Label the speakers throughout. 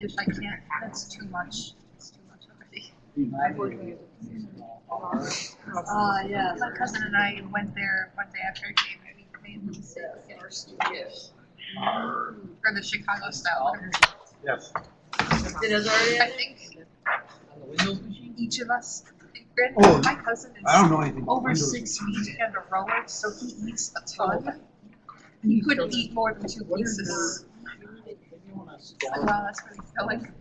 Speaker 1: If I can't, that's too much. It's too much already. Uh, yeah, my cousin and I went there one day after a game and we made them sit in our studios. For the Chicago style.
Speaker 2: Yes.
Speaker 3: It is already.
Speaker 1: I think each of us, granted,
Speaker 2: Oh,
Speaker 1: my cousin
Speaker 2: I don't
Speaker 1: is
Speaker 2: know anything. about
Speaker 1: over
Speaker 2: windows.
Speaker 1: six feet and a rower, so he eats a ton. And he couldn't eat more than two pieces. Wow, that's really filling.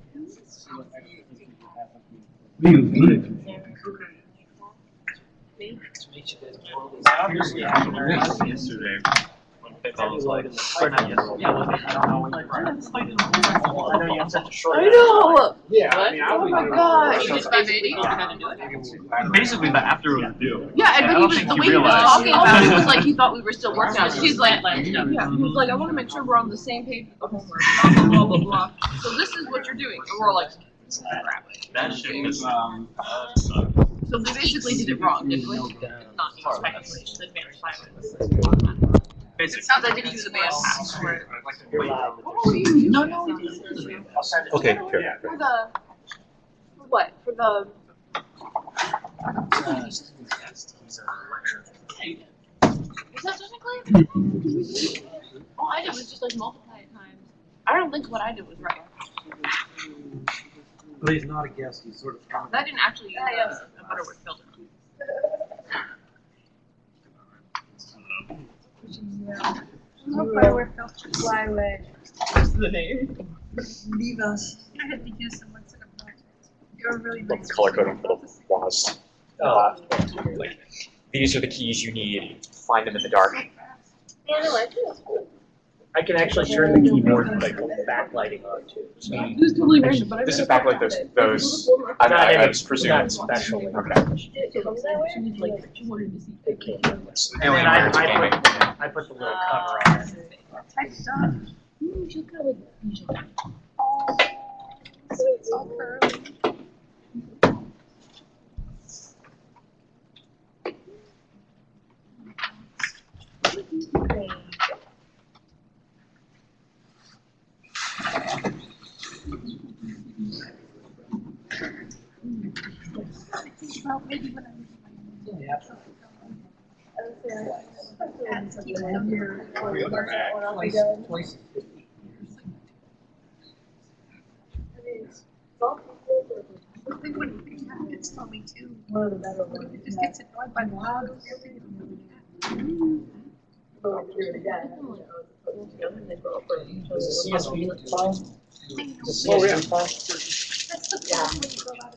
Speaker 4: Yesterday. I like, or not yesterday. Yeah, well, I don't know when you were- I know you have such a short.
Speaker 3: I know.
Speaker 2: Yeah, I mean, I
Speaker 3: Oh
Speaker 2: would.
Speaker 3: my gosh.
Speaker 1: You just basically know how to do it.
Speaker 4: Basically, the after was due.
Speaker 3: Yeah, and
Speaker 4: I
Speaker 3: but he
Speaker 4: don't
Speaker 3: was
Speaker 4: think
Speaker 3: the way he was
Speaker 4: realized.
Speaker 3: talking about it was like he thought we were still working on it. He's like, yeah, he was like, I want to make sure we're on the same page with the homework. Blah blah blah blah blah. So this is what you're doing, and we're like, crap.
Speaker 4: That shit was,
Speaker 2: Um,
Speaker 4: uh, sucked.
Speaker 3: So we basically did it wrong, didn't we? Not technically, the advanced silence.
Speaker 1: It sounds like I did use a bad password.
Speaker 3: No, no, we didn't.
Speaker 5: Okay,
Speaker 2: Yeah.
Speaker 5: sure.
Speaker 3: For the, what? For the. Was that technically? Hmm. All I did was just like multiply it times. I don't think what I did was right.
Speaker 2: But he's not a guest, he's sort of. coming.
Speaker 3: That didn't actually use a, a Butterworth filter.
Speaker 1: No firework filter flyway.
Speaker 3: What's the name?
Speaker 1: Leave us. I had to use them once in a while. You're really
Speaker 5: Love
Speaker 1: nice.
Speaker 5: the color coding for the laws. Uh, like, these are the keys you need. Find them in the dark.
Speaker 3: Yeah, no, I think that's cool.
Speaker 6: I can actually turn the keyboard like backlighting on too. So
Speaker 3: It was totally random, but I.
Speaker 5: This is back like those
Speaker 3: it.
Speaker 5: those.
Speaker 3: It
Speaker 5: I,
Speaker 6: Not
Speaker 5: I, I
Speaker 6: any-
Speaker 5: was presuming.
Speaker 6: not
Speaker 5: it's-
Speaker 6: specially.
Speaker 5: Okay.
Speaker 3: She like, she wanted to see.
Speaker 6: it came with. And then I,
Speaker 5: Nerds
Speaker 6: I
Speaker 5: Gaming.
Speaker 6: put, I put the little cover on it.
Speaker 1: Type stuff. Hmm.
Speaker 3: Ooh, she's kind of like Bijan.
Speaker 1: Oh, it's so. Well, maybe when I was keep them here. I think when it happens to me too. It just gets annoyed by the loud.
Speaker 6: Was the CSV file? The
Speaker 2: Oh, yeah.
Speaker 6: CSV file?
Speaker 1: That's the problem when you go out of town.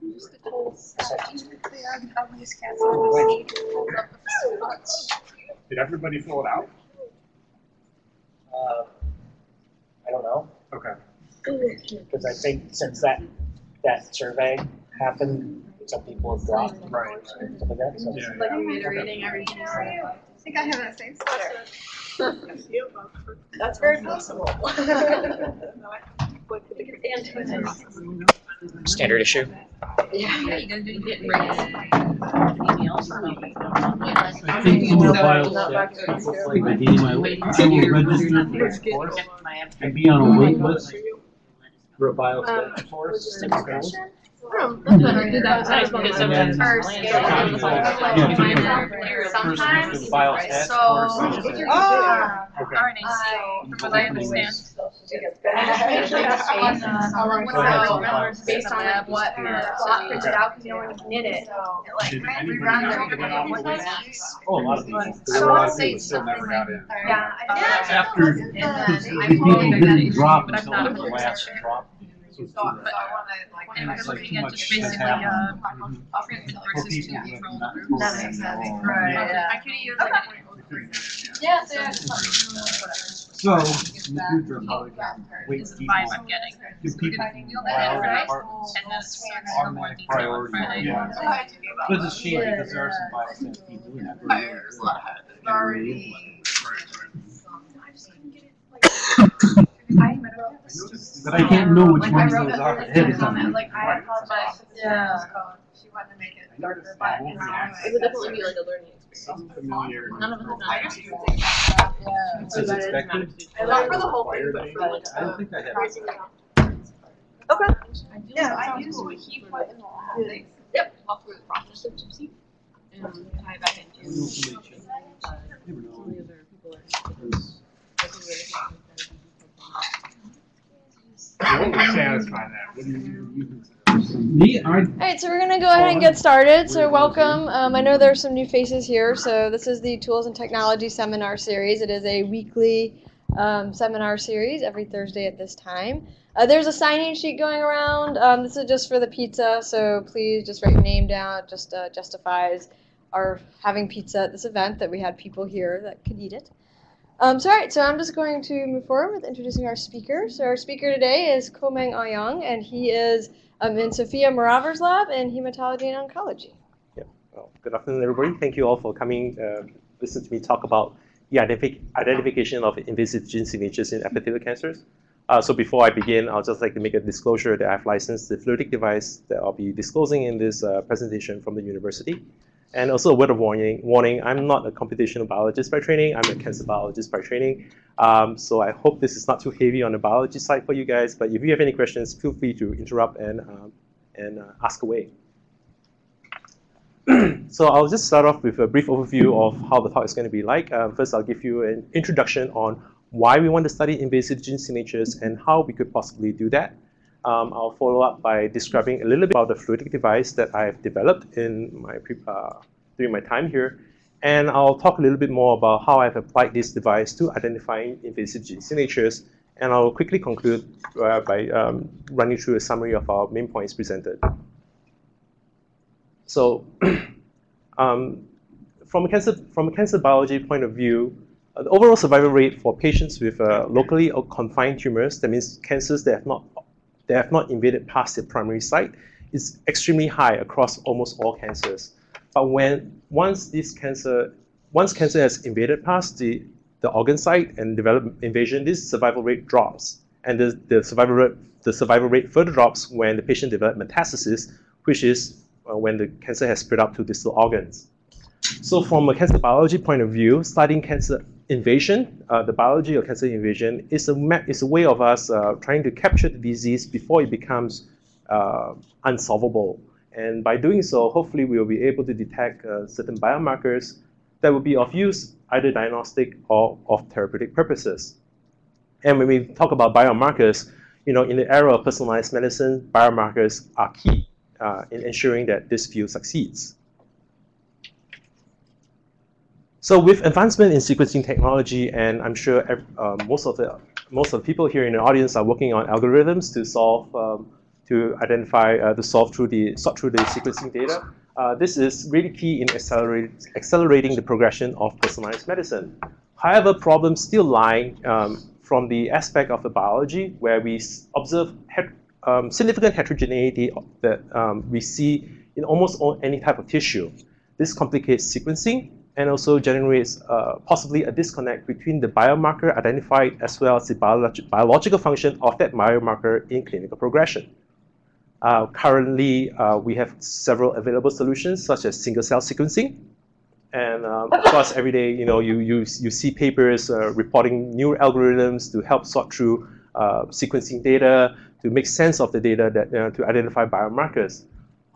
Speaker 7: the
Speaker 1: whole set, even if they are the ugliest cats I've ever seen, hold up so much.
Speaker 2: Did everybody fill it out?
Speaker 6: Uh, I don't know,
Speaker 2: Okay.
Speaker 6: because I think since that, that survey happened, some people have dropped.
Speaker 2: Right.
Speaker 6: and Stuff like that, so.
Speaker 2: Yeah.
Speaker 1: Like reiterating everything you said. I think I have that same sweater.
Speaker 7: That's very possible.
Speaker 5: Standard issue.
Speaker 1: Yeah, you gotta do
Speaker 3: Getting
Speaker 1: it.
Speaker 3: ready. Emails.
Speaker 8: I think email files that people like the email, people register and be on a wait list for a biostat course.
Speaker 3: From, that's what I did that
Speaker 6: Nice,
Speaker 3: time.
Speaker 6: because
Speaker 3: Sometimes
Speaker 6: sometimes-
Speaker 3: first.
Speaker 8: Yeah,
Speaker 3: Yeah. Sometimes.
Speaker 8: who's the biostat
Speaker 1: So, ah,
Speaker 2: Okay.
Speaker 1: RNA, from what I understand.
Speaker 7: Usually that's on, uh,
Speaker 1: How long
Speaker 8: was that?
Speaker 1: hours
Speaker 7: based on
Speaker 1: lab
Speaker 7: what,
Speaker 1: was
Speaker 7: uh, plot printed out, because no one knit it.
Speaker 2: Did
Speaker 1: we
Speaker 2: anybody
Speaker 1: ran
Speaker 2: know
Speaker 1: over
Speaker 2: anything
Speaker 1: there
Speaker 2: about
Speaker 1: one
Speaker 2: what
Speaker 1: time.
Speaker 2: this-
Speaker 8: Oh, a lot of people.
Speaker 2: There
Speaker 1: So
Speaker 2: a lot
Speaker 1: I'll
Speaker 2: of
Speaker 1: say
Speaker 2: people still never
Speaker 1: something
Speaker 2: got
Speaker 1: like
Speaker 2: in.
Speaker 7: Yeah,
Speaker 8: After,
Speaker 1: And then
Speaker 8: the
Speaker 1: told
Speaker 8: people didn't drop until
Speaker 1: not
Speaker 8: the last drop.
Speaker 2: So it's
Speaker 1: But
Speaker 2: good.
Speaker 1: I wanna, like,
Speaker 8: And
Speaker 1: I'm looking at just basically, uh.
Speaker 2: For
Speaker 1: versus two
Speaker 2: people who have
Speaker 1: control
Speaker 2: not
Speaker 1: groups.
Speaker 2: moved
Speaker 7: That makes sense.
Speaker 1: Right, yeah.
Speaker 7: I could use like.
Speaker 1: Yeah, so yeah.
Speaker 8: So, in
Speaker 1: Get
Speaker 8: the future, I'm probably gonna wait
Speaker 1: is the
Speaker 8: people,
Speaker 1: vibe I'm getting.
Speaker 8: give people
Speaker 1: Feel that
Speaker 8: priority
Speaker 1: right?
Speaker 8: apartments.
Speaker 1: And then search for more
Speaker 8: Automatic
Speaker 1: detail on
Speaker 8: priority.
Speaker 1: Friday.
Speaker 8: Yeah. But it's a shame because there are some biostats people doing that.
Speaker 3: There's a lot of habits.
Speaker 1: Already.
Speaker 8: But I can't know which ones those are
Speaker 7: comment,
Speaker 8: ahead of time.
Speaker 7: like, I apologize.
Speaker 1: Yeah. She wanted to make it darker, but.
Speaker 3: It would definitely be like a learning experience.
Speaker 2: Some familiar.
Speaker 3: None of us
Speaker 1: I
Speaker 3: have
Speaker 1: just
Speaker 3: done
Speaker 1: think that, yeah.
Speaker 8: It's as expected.
Speaker 3: Not for the whole thing, but for like.
Speaker 8: I don't think I have.
Speaker 3: pricing it out.
Speaker 7: Okay.
Speaker 1: Yeah, I use what he put in the lab.
Speaker 3: Yep, walk through the process of Gypsy. And tie back into. Uh,
Speaker 8: Never
Speaker 3: some of the other people are.
Speaker 8: Because
Speaker 3: working really hard with that.
Speaker 2: What would satisfy that? What do you, you consider?
Speaker 8: Me, I,
Speaker 9: Alright, so we're gonna go ahead and get started. So welcome. Um, I know there are some new faces here. So this is the Tools and Technology Seminar Series. It is a weekly um, seminar series every Thursday at this time. Uh, there's a sign-in sheet going around. Um, this is just for the pizza, so please just write your name down. It just uh, justifies our having pizza at this event that we had people here that could eat it. Um, so, all right, so I'm just going to move forward with introducing our speaker. So, our speaker today is Koh Meng Aw Yong, and he is um, in Sofia Merajver's lab in hematology and oncology. Yeah.
Speaker 10: Well, good afternoon, everybody. Thank you all for coming, uh, listen to me talk about the identifi- identification of invasive gene signatures in epithelial cancers. Uh, so before I begin, I'll just like to make a disclosure that I've licensed the fluidic device that I'll be disclosing in this uh, presentation from the university. And also a word of warning, warning, I'm not a computational biologist by training, I'm a cancer biologist by training. Um, so I hope this is not too heavy on the biology side for you guys, but if you have any questions, feel free to interrupt and, um, and uh, ask away. so I'll just start off with a brief overview of how the talk is going to be like. Um, first, I'll give you an introduction on why we want to study invasive gene signatures and how we could possibly do that. Um, I'll follow up by describing a little bit about the fluidic device that I've developed in my uh, during my time here. And I'll talk a little bit more about how I've applied this device to identifying invasive gene signatures. And I'll quickly conclude uh, by um, running through a summary of our main points presented. So, um, from a cancer from a cancer biology point of view, uh, the overall survival rate for patients with uh, locally confined tumors, that means cancers that have not that have not invaded past the primary site, is extremely high across almost all cancers. But when once this cancer once cancer has invaded past the the organ site and developed invasion, this survival rate drops, and the, the survival rate the survival rate further drops when the patient develops metastasis, which is uh, when the cancer has spread out to distal organs. So from a cancer biology point of view, studying cancer invasion, uh, the biology of cancer invasion, is a, is a way of us uh, trying to capture the disease before it becomes uh, unsolvable. And by doing so, hopefully we will be able to detect uh, certain biomarkers that will be of use, either diagnostic or of therapeutic purposes. And when we talk about biomarkers, you know, in the era of personalized medicine, biomarkers are key uh, in ensuring that this field succeeds. So with advancement in sequencing technology, and I'm sure ev- uh, most of the most of the people here in the audience are working on algorithms to solve um, to identify uh, to solve through the sort through the sequencing data. Uh, this is really key in accelerate, accelerating the progression of personalized medicine. However, problems still lie um, from the aspect of the biology where we observe het- um, significant heterogeneity that um, we see in almost all, any type of tissue. This complicates sequencing and also generates uh, possibly a disconnect between the biomarker identified as well as the biolog- biological function of that biomarker in clinical progression. Uh, currently, uh, we have several available solutions such as single-cell sequencing. And um, of course, every day, you know, you, you, you see papers uh, reporting new algorithms to help sort through uh, sequencing data, to make sense of the data that, uh, to identify biomarkers.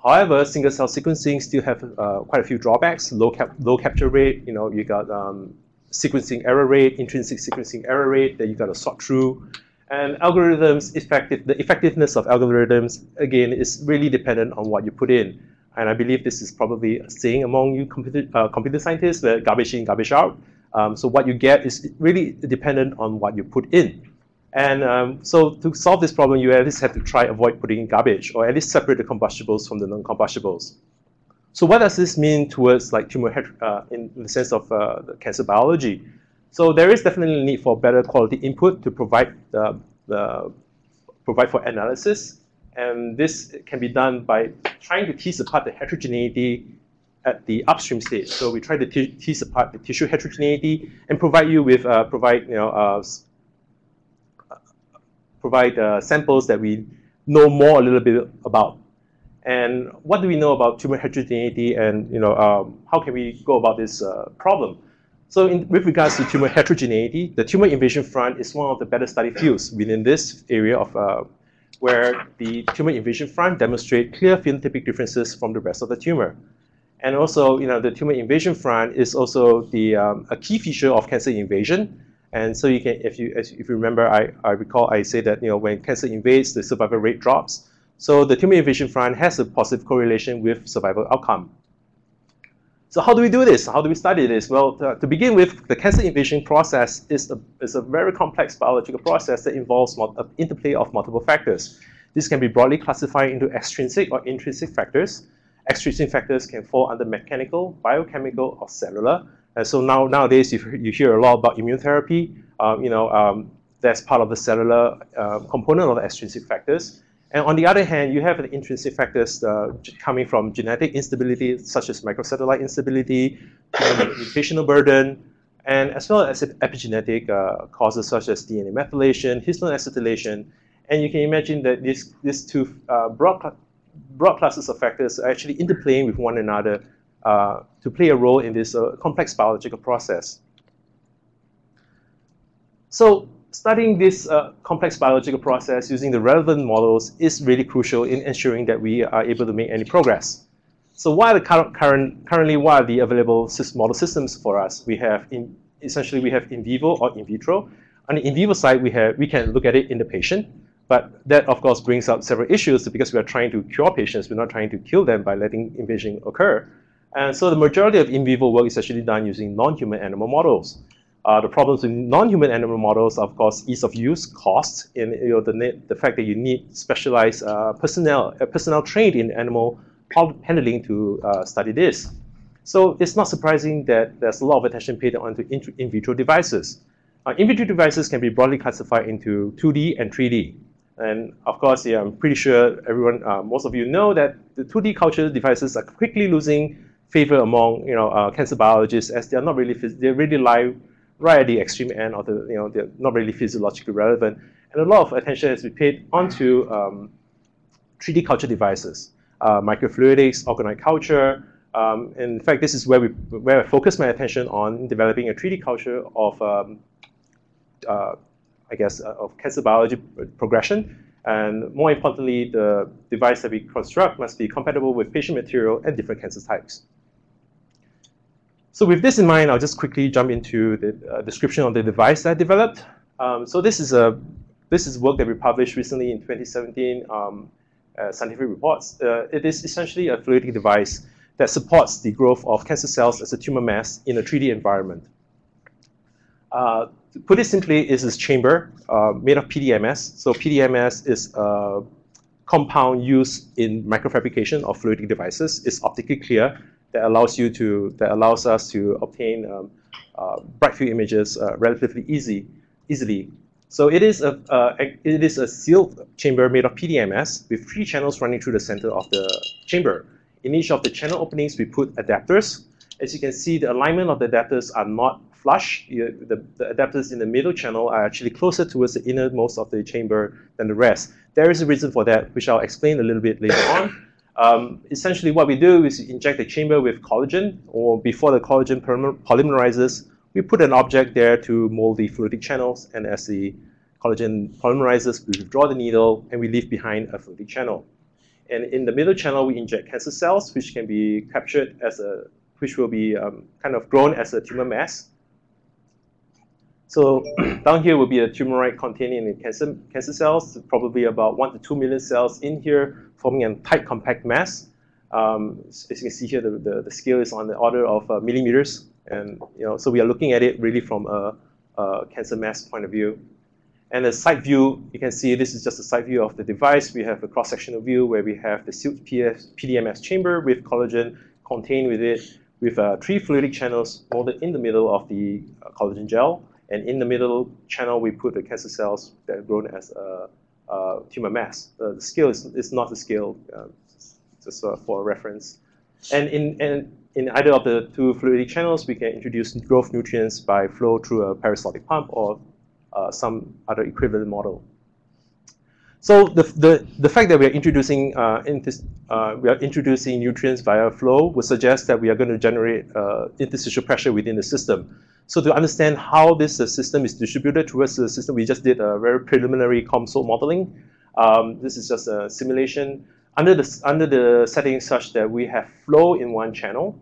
Speaker 10: However, single-cell sequencing still have uh, quite a few drawbacks. Low, cap- low capture rate, you know, you got um, sequencing error rate, intrinsic sequencing error rate that you got to sort through. And algorithms, effective, the effectiveness of algorithms, again, is really dependent on what you put in. And I believe this is probably a saying among you computer, uh, computer scientists, that garbage in, garbage out. Um, so what you get is really dependent on what you put in. And um, so to solve this problem, you at least have to try avoid putting in garbage, or at least separate the combustibles from the non-combustibles. So what does this mean towards like tumor uh, in the sense of uh, cancer biology? So there is definitely a need for better quality input to provide the, the provide for analysis. And this can be done by trying to tease apart the heterogeneity at the upstream stage. So we try to tease apart the tissue heterogeneity and provide you with uh, provide you know uh, provide uh, samples that we know more a little bit about. And what do we know about tumor heterogeneity and you know, um, how can we go about this uh, problem? So in, with regards to tumor heterogeneity, the tumor invasion front is one of the better studied fields within this area of uh, where the tumor invasion front demonstrate clear phenotypic differences from the rest of the tumor. And also, you know, the tumor invasion front is also the um, a key feature of cancer invasion and so you can, if you, if you remember, I, I recall I say that you know when cancer invades, the survival rate drops. So the tumor invasion front has a positive correlation with survival outcome. So how do we do this? How do we study this? Well, to, to begin with, the cancer invasion process is a, is a very complex biological process that involves an interplay of multiple factors. This can be broadly classified into extrinsic or intrinsic factors. Extrinsic factors can fall under mechanical, biochemical, or cellular. And so now nowadays you, you hear a lot about immune therapy. Um, you know, um, that's part of the cellular uh, component of the extrinsic factors. And on the other hand, you have the intrinsic factors uh, coming from genetic instability, such as microsatellite instability, mutational burden, and as well as epigenetic uh, causes such as DNA methylation, histone acetylation. And you can imagine that these, these two uh, broad, broad classes of factors are actually interplaying with one another uh, to play a role in this uh, complex biological process. So studying this uh, complex biological process using the relevant models is really crucial in ensuring that we are able to make any progress. So what are the current, current, currently what are the available model systems for us? We have in, essentially we have in vivo or in vitro. On the in vivo side, we have we can look at it in the patient, but that of course brings up several issues because we are trying to cure patients. We're not trying to kill them by letting invasion occur. And so the majority of in vivo work is actually done using non-human animal models. Uh, the problems with non-human animal models, of course, ease of use, cost, and you know, the, the fact that you need specialized uh, personnel, uh, personnel trained in animal handling to uh, study this. So it's not surprising that there's a lot of attention paid onto in, in vitro devices. Uh, in vitro devices can be broadly classified into 2D and 3D. And of course, yeah, I'm pretty sure everyone, uh, most of you know that the 2D culture devices are quickly losing favor among you know uh, cancer biologists as they are not really they really lie right at the extreme end of the you know they're not really physiologically relevant and a lot of attention has been paid onto um, 3D culture devices, uh, microfluidics, organoid culture. Um, in fact, this is where we where I focus my attention on developing a 3D culture of um, uh, I guess uh, of cancer biology progression. And more importantly, the device that we construct must be compatible with patient material and different cancer types. So with this in mind, I'll just quickly jump into the uh, description of the device that I developed. Um, so this is a this is work that we published recently in 2017 um, uh, scientific reports. Uh, it is essentially a fluidic device that supports the growth of cancer cells as a tumor mass in a 3D environment. Uh, to put it simply, is this chamber uh, made of PDMS. So PDMS is a compound used in microfabrication of fluidic devices. It's optically clear that allows you to that allows us to obtain um, uh, bright field images uh, relatively easy easily. So it is a uh, it is a sealed chamber made of PDMS with three channels running through the center of the chamber. In each of the channel openings, we put adapters. As you can see, the alignment of the adapters are not flush. The, the adapters in the middle channel are actually closer towards the innermost of the chamber than the rest. There is a reason for that, which I'll explain a little bit later on. Um, essentially, what we do is inject the chamber with collagen, or before the collagen polymerizes, we put an object there to mold the fluidic channels, and as the collagen polymerizes, we withdraw the needle, and we leave behind a fluidic channel. And in the middle channel, we inject cancer cells, which can be captured as a, which will be um, kind of grown as a tumor mass. So down here will be a tumoroid containing cancer, cancer cells, probably about one to two million cells in here forming a tight compact mass. Um, as you can see here, the, the, the, scale is on the order of uh, millimeters. And you know, so we are looking at it really from a, a, cancer mass point of view. And the side view, you can see this is just a side view of the device. We have a cross-sectional view where we have the sealed PDMS chamber with collagen contained with it. with uh, three fluidic channels molded in the middle of the uh, collagen gel. And in the middle channel, we put the cancer cells that are grown as a, a tumor mass. Uh, the scale is, is not the scale, uh, just uh, for reference. And in, and in either of the two fluidic channels, we can introduce growth nutrients by flow through a peristaltic pump or uh, some other equivalent model. So the, the, the fact that we are introducing uh, uh, we are introducing nutrients via flow would suggest that we are going to generate uh, interstitial pressure within the system. So to understand how this uh, system is distributed towards the system, we just did a very preliminary COMSOL modeling. Um, this is just a simulation under the under the settings such that we have flow in one channel,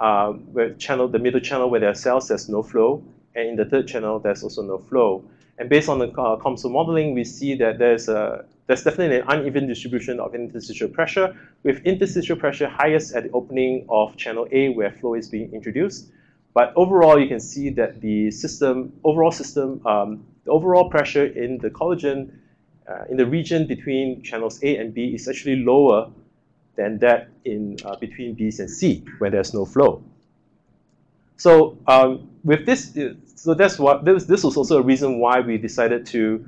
Speaker 10: uh, where channel the middle channel where there are cells, there's no flow, and in the third channel, there's also no flow. And based on the uh, modeling, we see that there's a there's definitely an uneven distribution of interstitial pressure, with interstitial pressure highest at the opening of channel A where flow is being introduced. But overall, you can see that the system, overall system, um, the overall pressure in the collagen uh, in the region between channels A and B is actually lower than that in uh, between B and C, where there's no flow. So um, with this, uh, so that's what this, this was also a reason why we decided to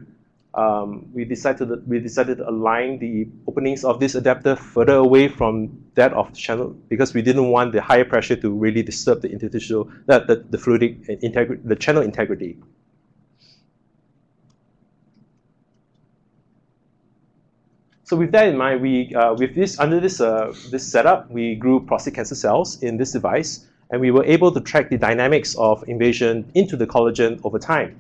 Speaker 10: um, we decided to, we decided to align the openings of this adapter further away from that of the channel because we didn't want the higher pressure to really disturb the interstitial that the, the fluidic integrity the channel integrity. So with that in mind, we uh, with this under this uh, this setup, we grew prostate cancer cells in this device and we were able to track the dynamics of invasion into the collagen over time.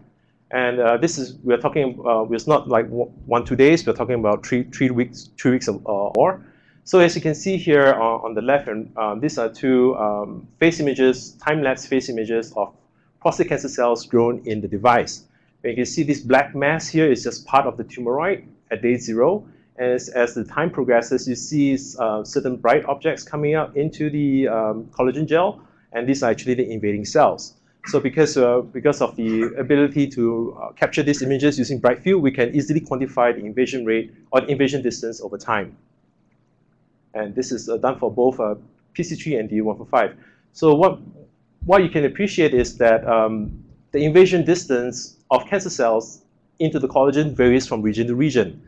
Speaker 10: And uh, this is, we're talking, uh, it's not like one, two days, we're talking about three, three weeks, three weeks of, uh, or. So as you can see here on, the left, and um, these are two um, phase images, time-lapse phase images of prostate cancer cells grown in the device. And you can see this black mass here is just part of the tumoroid at day zero. As, as the time progresses, you see uh, certain bright objects coming out into the um, collagen gel, and these are actually the invading cells. So because, uh, because of the ability to uh, capture these images using bright field, we can easily quantify the invasion rate or invasion distance over time. And this is uh, done for both uh, PC3 and DU145. So what, what you can appreciate is that um, the invasion distance of cancer cells into the collagen varies from region to region.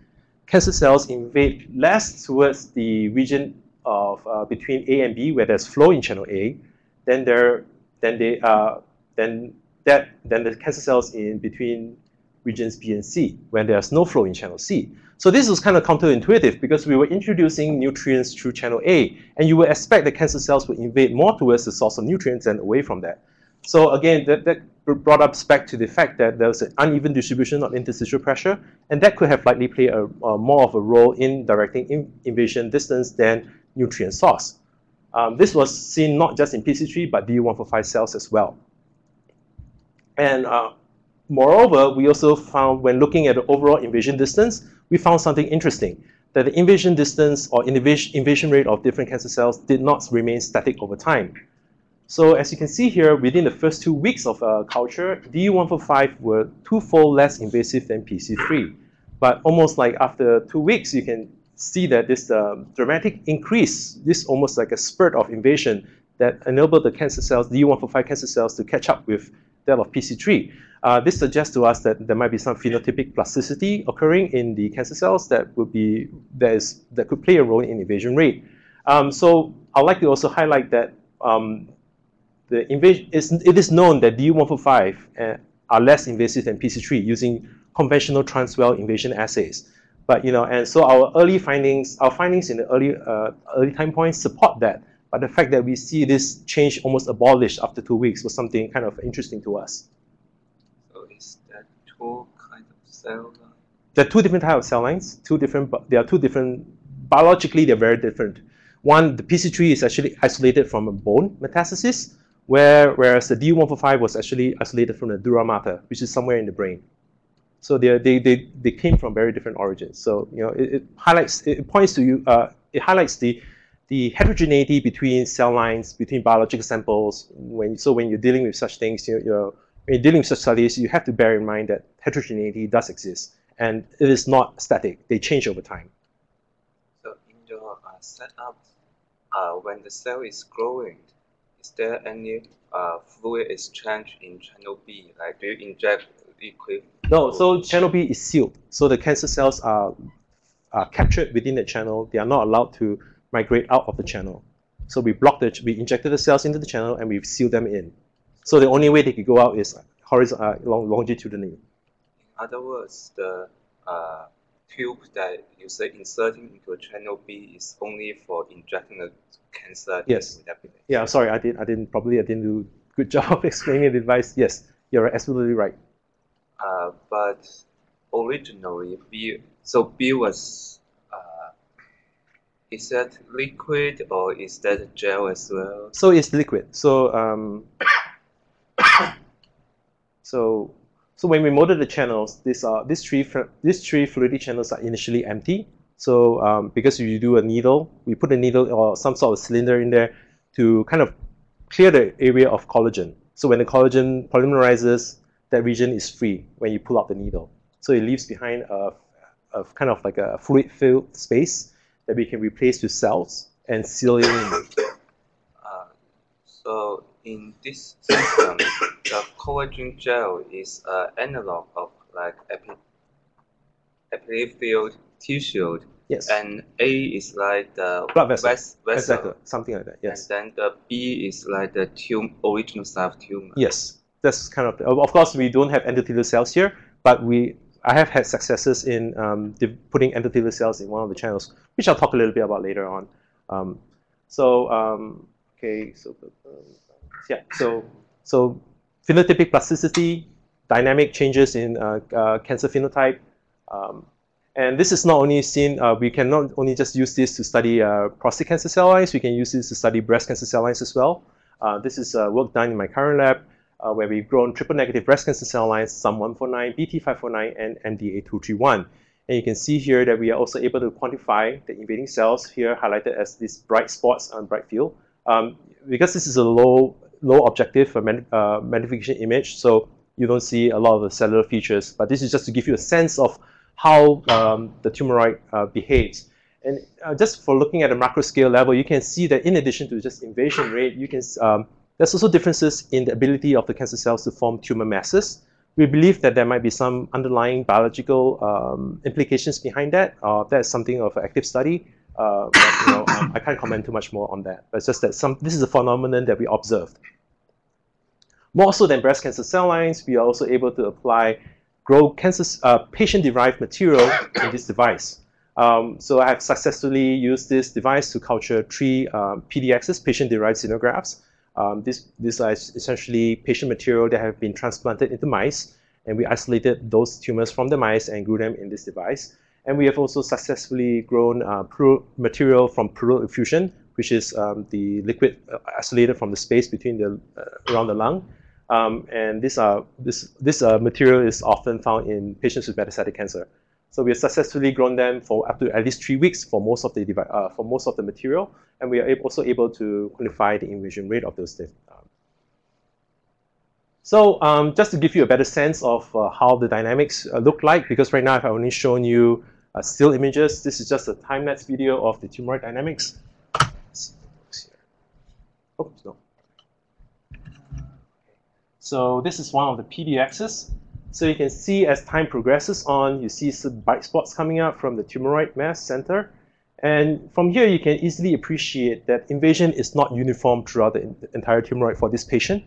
Speaker 10: Cancer cells invade less towards the region of uh, between A and B, where there's flow in channel A, then there, then they, uh, then that, then the cancer cells in between regions B and C when there's no flow in channel C. So this was kind of counterintuitive because we were introducing nutrients through channel A, and you would expect that cancer cells would invade more towards the source of nutrients and away from that. So again, that, that brought us back to the fact that there was an uneven distribution of interstitial pressure, and that could have likely played a, a more of a role in directing in invasion distance than nutrient source. Um, this was seen not just in PC3, but DU145 cells as well. And uh, moreover, we also found when looking at the overall invasion distance, we found something interesting, that the invasion distance or invasion rate of different cancer cells did not remain static over time. So as you can see here, within the first two weeks of uh, culture, DU145 were twofold less invasive than PC3. But almost like after two weeks, you can see that this uh, dramatic increase, this almost like a spurt of invasion that enabled the cancer cells, DU145 cancer cells, to catch up with that of PC3. Uh, this suggests to us that there might be some phenotypic plasticity occurring in the cancer cells that would be that is that could play a role in invasion rate. Um, so I'd like to also highlight that um, the invasion is it is known that DU145 uh, are less invasive than PC3 using conventional transwell invasion assays. But you know, and so our early findings, our findings in the early uh, early time points support that. But the fact that we see this change almost abolished after two weeks was something kind of interesting to us.
Speaker 11: So is that two kind of cell lines?
Speaker 10: There are two different types of cell lines. Two different. There are two different. Biologically, they're very different. One, the PC3 is actually isolated from a bone metastasis, where whereas the DU145 was actually isolated from the dura mater, which is somewhere in the brain. So they, they, they, they came from very different origins. So you know, it, it highlights, it points to you, uh, it highlights the, the heterogeneity between cell lines, between biological samples. When, so when you're dealing with such things, you know, when you're dealing with such studies, you have to bear in mind that heterogeneity does exist. And it is not static. They change over time.
Speaker 11: So in your uh, setup, uh, when the cell is growing, is there any uh, fluid exchange in channel B? Like, do you inject liquid?
Speaker 10: No, so channel B is sealed. So the cancer cells are, are captured within the channel. They are not allowed to migrate out of the channel. So we block the, we injected the cells into the channel and we seal them in. So the only way they could go out is horizontal, uh, long, longitudinally.
Speaker 11: In other words, the uh, tube that you say inserting into a channel B is only for injecting the cancer.
Speaker 10: Yes.
Speaker 11: Would that be
Speaker 10: Yeah, sorry, I did, I didn't probably I didn't do a good job of explaining the device. Yes, you're absolutely right.
Speaker 11: Uh, but originally, B, so B was, is that liquid or is that gel as well?
Speaker 10: So it's liquid. So um, so so when we model the channels, these are these three these three fluidic channels are initially empty. So um, because you do a needle, we put a needle or some sort of cylinder in there to kind of clear the area of collagen. So when the collagen polymerizes, that region is free when you pull out the needle. So it leaves behind a, a kind of like a fluid-filled space that we can replace with cells and seal it in.
Speaker 11: Uh, so in this system, the collagen gel is an analog of like epi- epithelial tissue,
Speaker 10: Yes.
Speaker 11: and A is like the
Speaker 10: Blood vessel.
Speaker 11: ves- vessel,
Speaker 10: Exactly, something like that. Yes.
Speaker 11: and then the B is like the tum- original side of tumor.
Speaker 10: Yes, that's kind of. Of course, we don't have endothelial cells here, but we. I have had successes in um, putting endothelial cells in one of the channels, which I'll talk a little bit about later on. Um, so um, okay, so um, yeah, so so phenotypic plasticity, dynamic changes in uh, uh, cancer phenotype. Um, and this is not only seen, uh, we can not only just use this to study uh, prostate cancer cell lines, we can use this to study breast cancer cell lines as well. Uh, this is uh, work done in my current lab uh, where we've grown triple negative breast cancer cell lines, SUM149, BT549, and MDA231. And you can see here that we are also able to quantify the invading cells here highlighted as these bright spots on bright field. Um, because this is a low, low objective uh, uh, magnification image, so you don't see a lot of the cellular features, but this is just to give you a sense of how um, the tumoroid uh, behaves. And uh, just for looking at a macro scale level, you can see that in addition to just invasion rate, you can um, there's also differences in the ability of the cancer cells to form tumor masses. We believe that there might be some underlying biological um, implications behind that. Uh, that's something of an active study. Uh, but, you know, um, I can't comment too much more on that. But it's just that some this is a phenomenon that we observed. More so than breast cancer cell lines, we are also able to apply grow cancer uh, patient-derived material in this device. Um, so I have successfully used this device to culture three um, PDXs, patient-derived xenografts. Um, this, these are essentially patient material that have been transplanted into mice, and we isolated those tumors from the mice and grew them in this device. And we have also successfully grown uh, material from pleural effusion, which is um, the liquid uh, isolated from the space between the uh, around the lung. Um, and this, uh, this, this uh, material is often found in patients with metastatic cancer. So we have successfully grown them for up to at least three weeks for most of the uh, for most of the material, and we are also able to quantify the invasion rate of those. um. So um, just to give you a better sense of uh, how the dynamics uh, look like, because right now I've only shown you uh, still images. This is just a time lapse video of the tumor dynamics. Oops, no. So this is one of the PDXs. So you can see as time progresses on, you see some bright spots coming out from the tumoroid mass center. And from here, you can easily appreciate that invasion is not uniform throughout the entire tumoroid for this patient.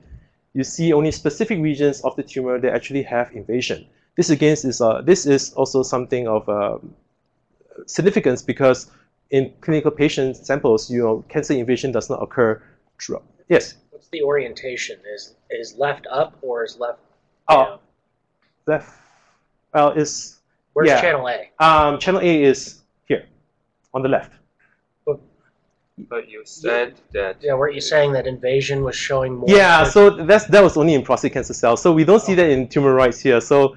Speaker 10: You see only specific regions of the tumor that actually have invasion. This again is, uh, this is also something of um, significance because in clinical patient samples, you know, cancer invasion does not occur throughout. Yes.
Speaker 6: What's the orientation? Is is left up or is left?
Speaker 10: Oh, left. Well, it's
Speaker 6: Where's
Speaker 10: yeah.
Speaker 6: channel A?
Speaker 10: Um, channel A is here, on the left.
Speaker 11: But you said that.
Speaker 6: Yeah, weren't you saying that invasion was showing more?
Speaker 10: Yeah, so that's that was only in prostate cancer cells. So we don't see that in tumoroids here. So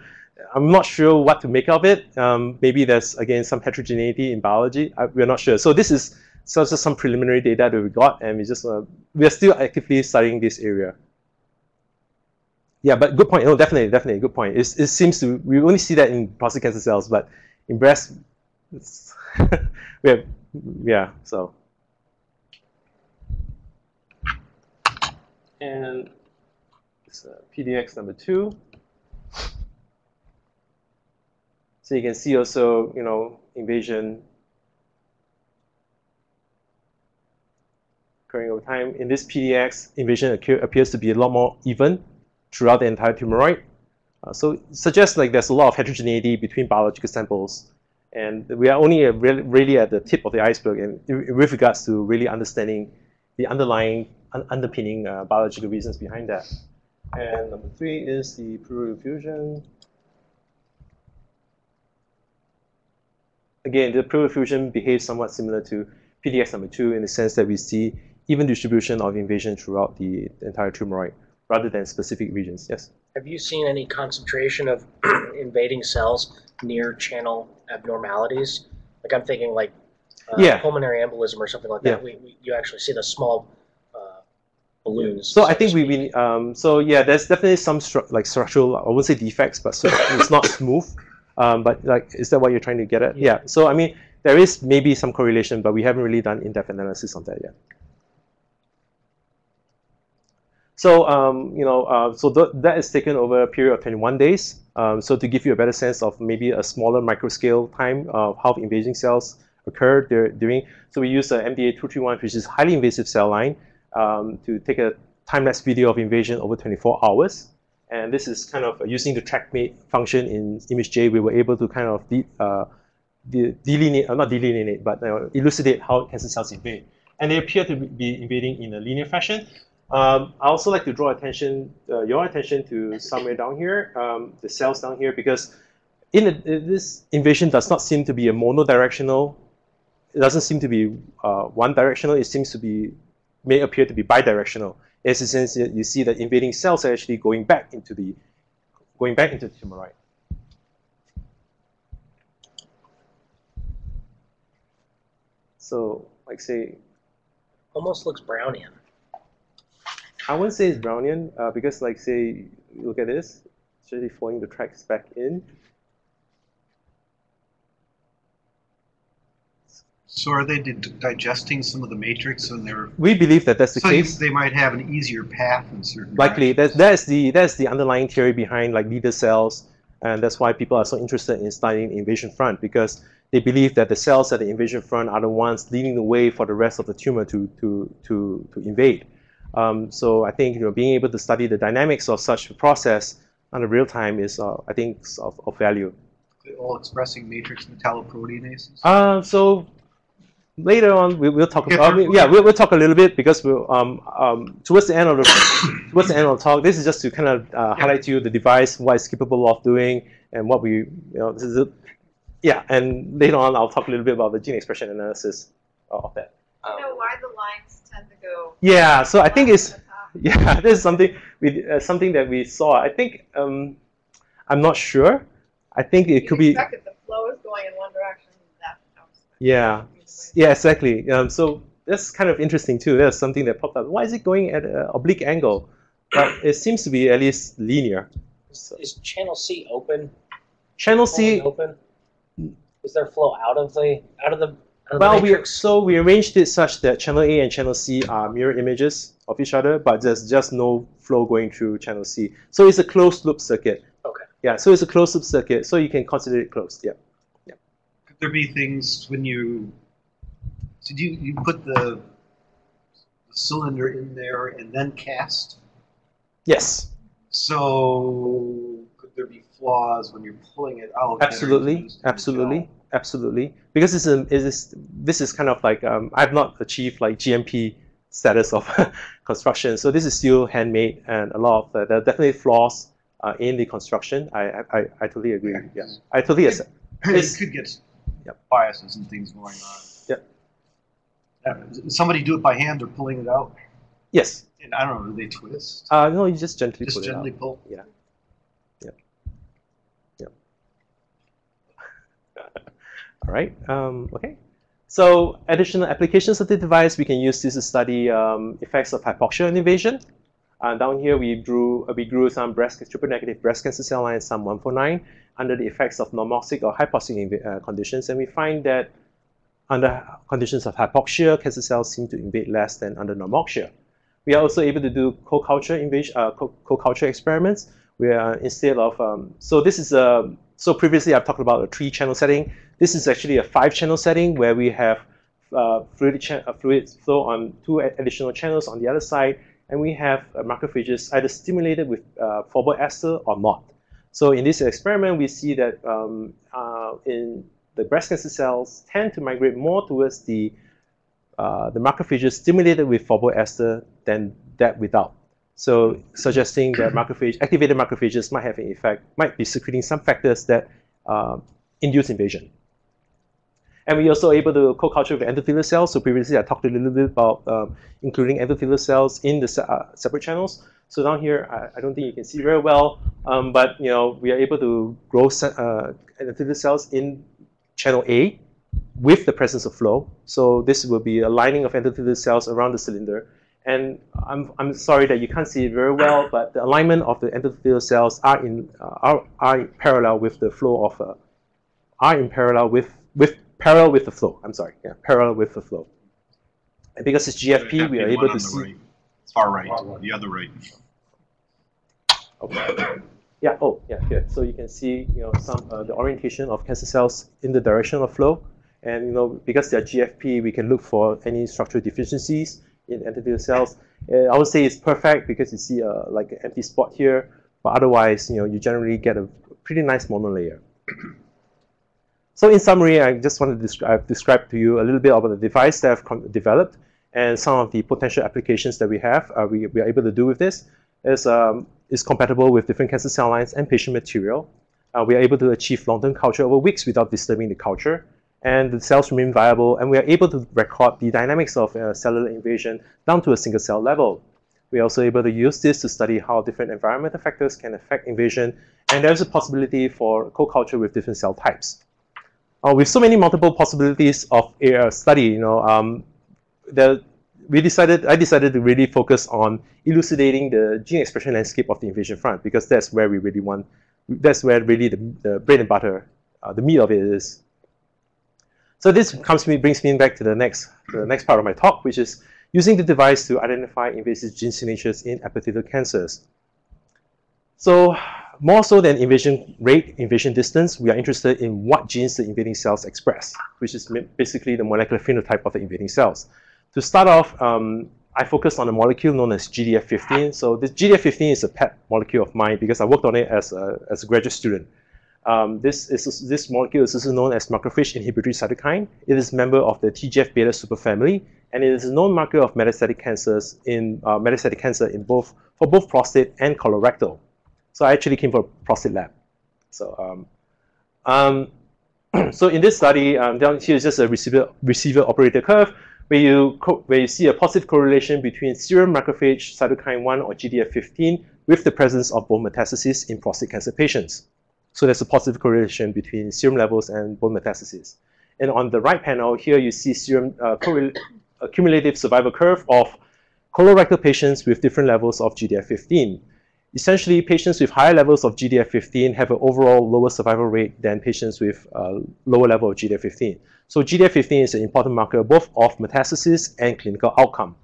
Speaker 10: I'm not sure what to make of it. Um, maybe there's again some heterogeneity in biology. I, we're not sure. So this is so just some preliminary data that we got, and we just uh, we are still actively studying this area. Yeah, but good point. No, definitely, definitely, good point. It's, it seems to we only see that in prostate cancer cells, but in breast, we have yeah. So and it's uh, PDX number two. So you can see also, you know, invasion occurring over time. In this PDX, invasion appears to be a lot more even throughout the entire tumoroid. Uh, so it suggests like there's a lot of heterogeneity between biological samples. And we are only uh, really, at the tip of the iceberg and with regards to really understanding the underlying un underpinning uh, biological reasons behind that. And number three is the pleural effusion. Again, the pleural effusion behaves somewhat similar to PDX number two in the sense that we see even distribution of invasion throughout the entire tumoroid rather than specific regions. Yes?
Speaker 6: Have you seen any concentration of invading cells near channel abnormalities? Like I'm thinking like uh,
Speaker 10: Yeah.
Speaker 6: pulmonary embolism or something like that.
Speaker 10: Yeah.
Speaker 6: We, we, you actually see the small uh, balloons.
Speaker 10: So I think we, we um, so yeah, there's definitely some stru- like structural, I won't say defects, but so it's not smooth. Um, but like, is that what you're trying to get at? Yeah. So I mean, there is maybe some correlation, but we haven't really done in-depth analysis on that yet. So um, you know, uh, so th that is taken over a period of 21 days. Um, so to give you a better sense of maybe a smaller microscale time of how invading cells occur during. So we use a MDA 231, which is highly invasive cell line, um, to take a time-lapse video of invasion over 24 hours. And this is kind of uh, using the TrackMate function in ImageJ, we were able to kind of de uh, de delineate, uh, not delineate, but uh, elucidate how cancer cells invade. And they appear to be invading in a linear fashion. Um, I also like to draw attention, uh, your attention to somewhere down here, um, the cells down here, because in, a, in this invasion does not seem to be a monodirectional. It doesn't seem to be uh, one directional. It seems to be may appear to be bidirectional. In the sense you see that invading cells are actually going back into the going back into the tumoroid. So, like say,
Speaker 6: almost looks Brownian.
Speaker 10: I wouldn't say it's Brownian uh, because, like, say, look at this, it's really flowing the tracks back in.
Speaker 2: So are they di- digesting some of the matrix and they're
Speaker 10: We believe that that's the
Speaker 2: so
Speaker 10: case.
Speaker 2: they might have an easier path in certain
Speaker 10: Likely, that that's the that's the underlying theory behind like leader cells, and that's why people are so interested in studying the invasion front because they believe that the cells at the invasion front are the ones leading the way for the rest of the tumor to to to to invade. Um, so I think you know being able to study the dynamics of such a process on the real time is uh, I think of, of value.
Speaker 2: All expressing matrix metalloproteinases.
Speaker 10: Uh, so later on we, we'll talk about
Speaker 2: we're-
Speaker 10: yeah we'll, we'll talk a little bit because we'll um, um, towards the end of the towards the end of the talk this is just to kind of uh, highlight to you the device what it's capable of doing and what we you know this is a, yeah and later on I'll talk a little bit about the gene expression analysis of that
Speaker 11: Um,
Speaker 1: You know why the lines tend to go.
Speaker 10: Yeah so I think it's
Speaker 1: at the top?
Speaker 10: yeah this is something we uh, something that we saw I think um, I'm not sure I think it
Speaker 1: You'd
Speaker 10: could be
Speaker 1: expect if the flow is going in one direction, that comes.
Speaker 10: Yeah, yeah, exactly. Um, so that's kind of interesting too. That's something that popped up. Why is it going at an oblique angle? But it seems to be at least linear.
Speaker 6: Is, is channel C open?
Speaker 10: Channel C.
Speaker 6: open? Is there flow out of the out of the out of
Speaker 10: Well, we so we arranged it such that channel A and channel C are mirror images of each other, but there's just no flow going through channel C. So it's a closed loop circuit.
Speaker 6: Okay.
Speaker 10: Yeah, so it's a closed loop circuit, so you can consider it closed. Yeah. Yeah.
Speaker 2: Could there be things when you did you you put the, the cylinder in there and then cast?
Speaker 10: Yes.
Speaker 2: So could there be flaws when you're pulling it out?
Speaker 10: Absolutely,
Speaker 2: used in the
Speaker 10: absolutely,
Speaker 2: gel?
Speaker 10: Absolutely. Because it's a, it is, this is kind of like um, I've not achieved like GMP status of construction, so this is still handmade, and a lot of uh, there are definitely flaws uh, in the construction. I, I, I I totally agree.
Speaker 2: Okay.
Speaker 10: Yeah, I totally accept.
Speaker 2: You
Speaker 10: It's-
Speaker 2: could get
Speaker 10: Yep.
Speaker 2: biases and things going on.
Speaker 10: Yep.
Speaker 2: Uh, Somebody do it by hand, they're pulling it out.
Speaker 10: Yes.
Speaker 2: And I don't know, do they twist?
Speaker 10: Uh, no, you just gently
Speaker 2: Just
Speaker 10: pull
Speaker 2: gently
Speaker 10: it out.
Speaker 2: pull?
Speaker 10: Yeah. Yep. Yep. All right. Um, okay. So additional applications of the device, we can use this to study um, effects of hypoxia and invasion. Uh, down here, we drew uh, we grew some breast triple negative breast cancer cell lines, SUM149, under the effects of normoxic or hypoxic uh, conditions, and we find that under conditions of hypoxia, cancer cells seem to invade less than under normoxia. We are also able to do co-culture invasion, uh, co- co-culture experiments. Where instead of um, so this is a so previously I've talked about a three-channel setting. This is actually a five-channel setting where we have uh, fluid, uh, fluid flow on two additional channels on the other side, and we have uh, macrophages either stimulated with uh, phorbol ester or not. So in this experiment, we see that um, uh, in the breast cancer cells tend to migrate more towards the uh, the macrophages stimulated with phorbol ester than that without. So suggesting that macrophage, activated macrophages might have an effect, might be secreting some factors that uh, induce invasion. And we also able to co-culture with endothelial cells. So previously I talked a little bit about um, including endothelial cells in the se uh, separate channels. So down here, I, I, don't think you can see very well, um, but you know we are able to grow uh, endothelial cells in channel A with the presence of flow. So this will be a lining of endothelial cells around the cylinder. And I'm, I'm sorry that you can't see it very well, but the alignment of the endothelial cells are in uh, are, are parallel with the flow of uh, are in parallel with with parallel with the flow. I'm sorry, yeah, parallel with the flow. And because it's GFP, we are able to see.
Speaker 12: Right. Far right, the other right.
Speaker 10: Okay. Yeah. Oh, yeah. Here, so you can see, you know, some uh, the orientation of cancer cells in the direction of flow, and you know, because they're GFP, we can look for any structural deficiencies in endothelial cells. I would say it's perfect because you see a, like an empty spot here, but otherwise, you know, you generally get a pretty nice monolayer. so in summary, I just wanted to describe, describe to you a little bit about the device that I've developed and some of the potential applications that we have, uh, we, we are able to do with this. Is, um, is compatible with different cancer cell lines and patient material. Uh, we are able to achieve long-term culture over weeks without disturbing the culture and the cells remain viable, and we are able to record the dynamics of uh, cellular invasion down to a single cell level. We are also able to use this to study how different environmental factors can affect invasion, and there's a possibility for co-culture with different cell types. Uh, with so many multiple possibilities of a study, you know, um, the, we decided, I decided to really focus on elucidating the gene expression landscape of the invasion front because that's where we really want, that's where really the, the bread and butter, uh, the meat of it is. So this comes me, brings me back to the next, the next part of my talk, which is using the device to identify invasive gene signatures in epithelial cancers. So more so than invasion rate, invasion distance, we are interested in what genes the invading cells express, which is basically the molecular phenotype of the invading cells. To start off, um, I focused on a molecule known as GDF15. So this GDF15 is a pet molecule of mine because I worked on it as a, as a graduate student. Um, this, is, this molecule is also known as macrophage inhibitory cytokine. It is a member of the TGF-beta superfamily, and it is a known marker of metastatic cancers in uh, metastatic cancer in both for both prostate and colorectal. So I actually came from a prostate lab. So um, um, so in this study, um, down here is just a receiver receiver operator curve where you where you see a positive correlation between serum macrophage cytokine 1 or GDF15 with the presence of bone metastases in prostate cancer patients. So there's a positive correlation between serum levels and bone metastases. And on the right panel, here you see serum uh, cumulative survival curve of colorectal patients with different levels of GDF15. Essentially, patients with higher levels of GDF15 have an overall lower survival rate than patients with uh, lower level of GDF15. So GDF15 is an important marker both of metastasis and clinical outcome.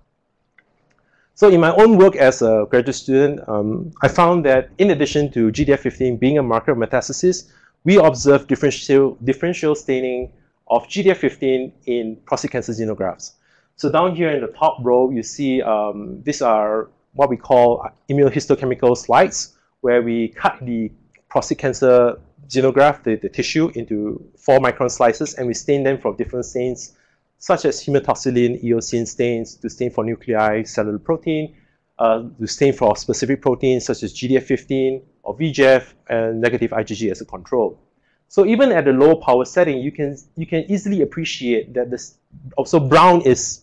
Speaker 10: So in my own work as a graduate student, um, I found that in addition to GDF15 being a marker of metastasis, we observed differential, differential staining of GDF15 in prostate cancer xenografts. So down here in the top row, you see um, these are what we call immunohistochemical slides, where we cut the prostate cancer xenograft, the, the tissue, into four micron slices, and we stain them from different stains such as hematoxylin, eosin stains to stain for nuclei, cellular protein, uh, to stain for specific proteins such as GDF15 or VGF, and negative IgG as a control. So even at a low power setting, you can you can easily appreciate that this also brown is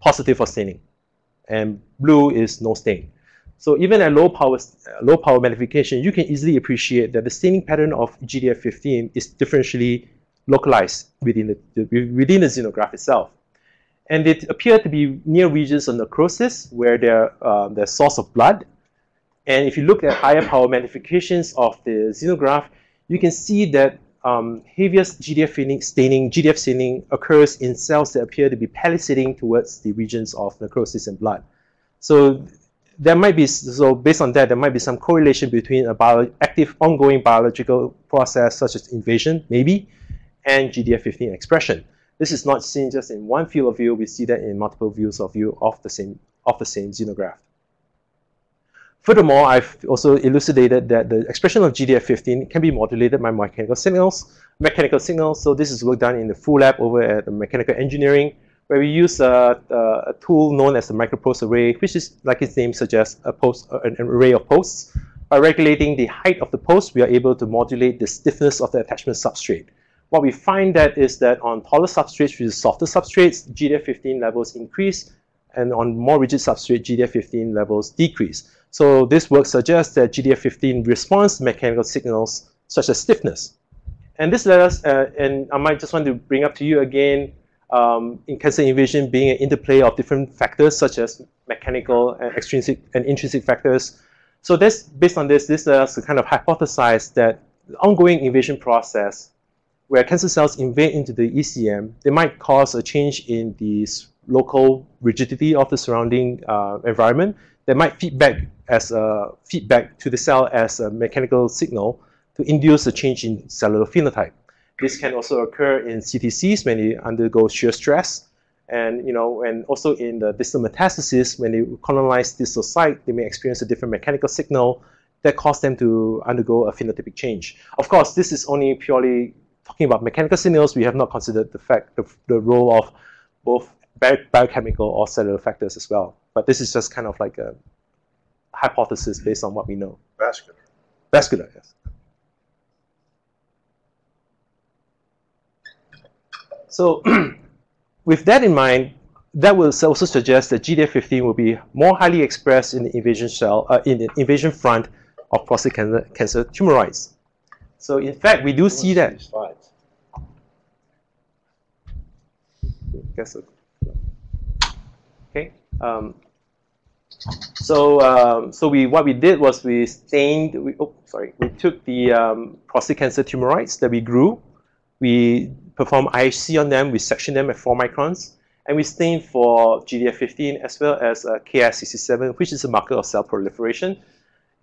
Speaker 10: positive for staining, and blue is no stain. So even at low power low power magnification, you can easily appreciate that the staining pattern of GDF15 is differentially localized within the, within the xenograft itself. And it appeared to be near regions of necrosis where they're uh, the source of blood. And if you look at higher power magnifications of the xenograft, you can see that um, heaviest GDF staining, GDF staining occurs in cells that appear to be palisading towards the regions of necrosis and blood. So there might be, so based on that, there might be some correlation between a bio, active ongoing biological process such as invasion, maybe, and GDF15 expression. This is not seen just in one field of view, we see that in multiple views of view of the same, of the same xenograft. Furthermore, I've also elucidated that the expression of GDF15 can be modulated by mechanical signals. Mechanical signals, so this is work done in the Fu lab over at the mechanical engineering, where we use a, a, tool known as the micropost array, which is, like its name suggests, a post, an array of posts. By regulating the height of the post, we are able to modulate the stiffness of the attachment substrate. What we find that is that on taller substrates, which is softer substrates, GDF15 levels increase, and on more rigid substrate, GDF15 levels decrease. So this work suggests that GDF15 responds to mechanical signals such as stiffness. And this led us, uh, and I might just want to bring up to you again, um, in cancer invasion being an interplay of different factors such as mechanical and extrinsic and intrinsic factors. So this, based on this, this led us to kind of hypothesize that the ongoing invasion process where cancer cells invade into the ECM, they might cause a change in the local rigidity of the surrounding uh, environment that might feedback as a feedback to the cell as a mechanical signal to induce a change in cellular phenotype. This can also occur in CTCs when they undergo shear stress, and you know, and also in the distal metastasis when they colonize distal site, they may experience a different mechanical signal that cause them to undergo a phenotypic change. Of course, this is only purely talking about mechanical signals. We have not considered the fact the, the role of both biochemical or cellular factors as well. But this is just kind of like a hypothesis based on what we know.
Speaker 12: Vascular.
Speaker 10: Vascular, yes. So with that in mind, that will also suggest that GDF15 will be more highly expressed in the invasion cell, uh, in the invasion front of prostate cancer, cancer tumoroids. So in fact, we do see that. Guess so. Okay. Um, so um, so we what we did was we stained. We, oh, sorry. We took the um, prostate cancer tumoroids that we grew. We performed IHC on them. We sectioned them at four microns, and we stained for GDF15 as well as uh, Ki67, which is a marker of cell proliferation.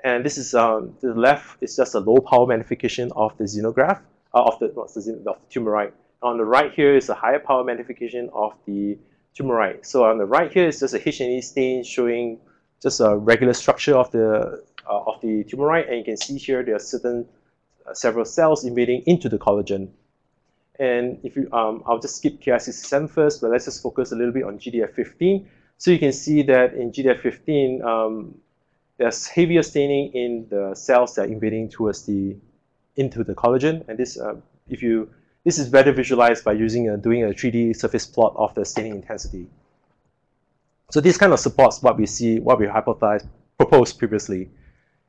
Speaker 10: And this is um, to the left is just a low power magnification of the xenograft uh, of the, of the, of the tumoroid. On the right here is a higher power magnification of the tumoroid. So on the right here is just a H&E stain showing just a regular structure of the uh, of the tumoroid, and you can see here there are certain uh, several cells invading into the collagen. And if you, um, I'll just skip Ki67 first, but let's just focus a little bit on GDF15. So you can see that in GDF15, um, there's heavier staining in the cells that are invading towards the into the collagen, and this, uh, if you this is better visualized by using a, doing a 3D surface plot of the staining intensity. So this kind of supports what we see, what we hypothesized, proposed previously.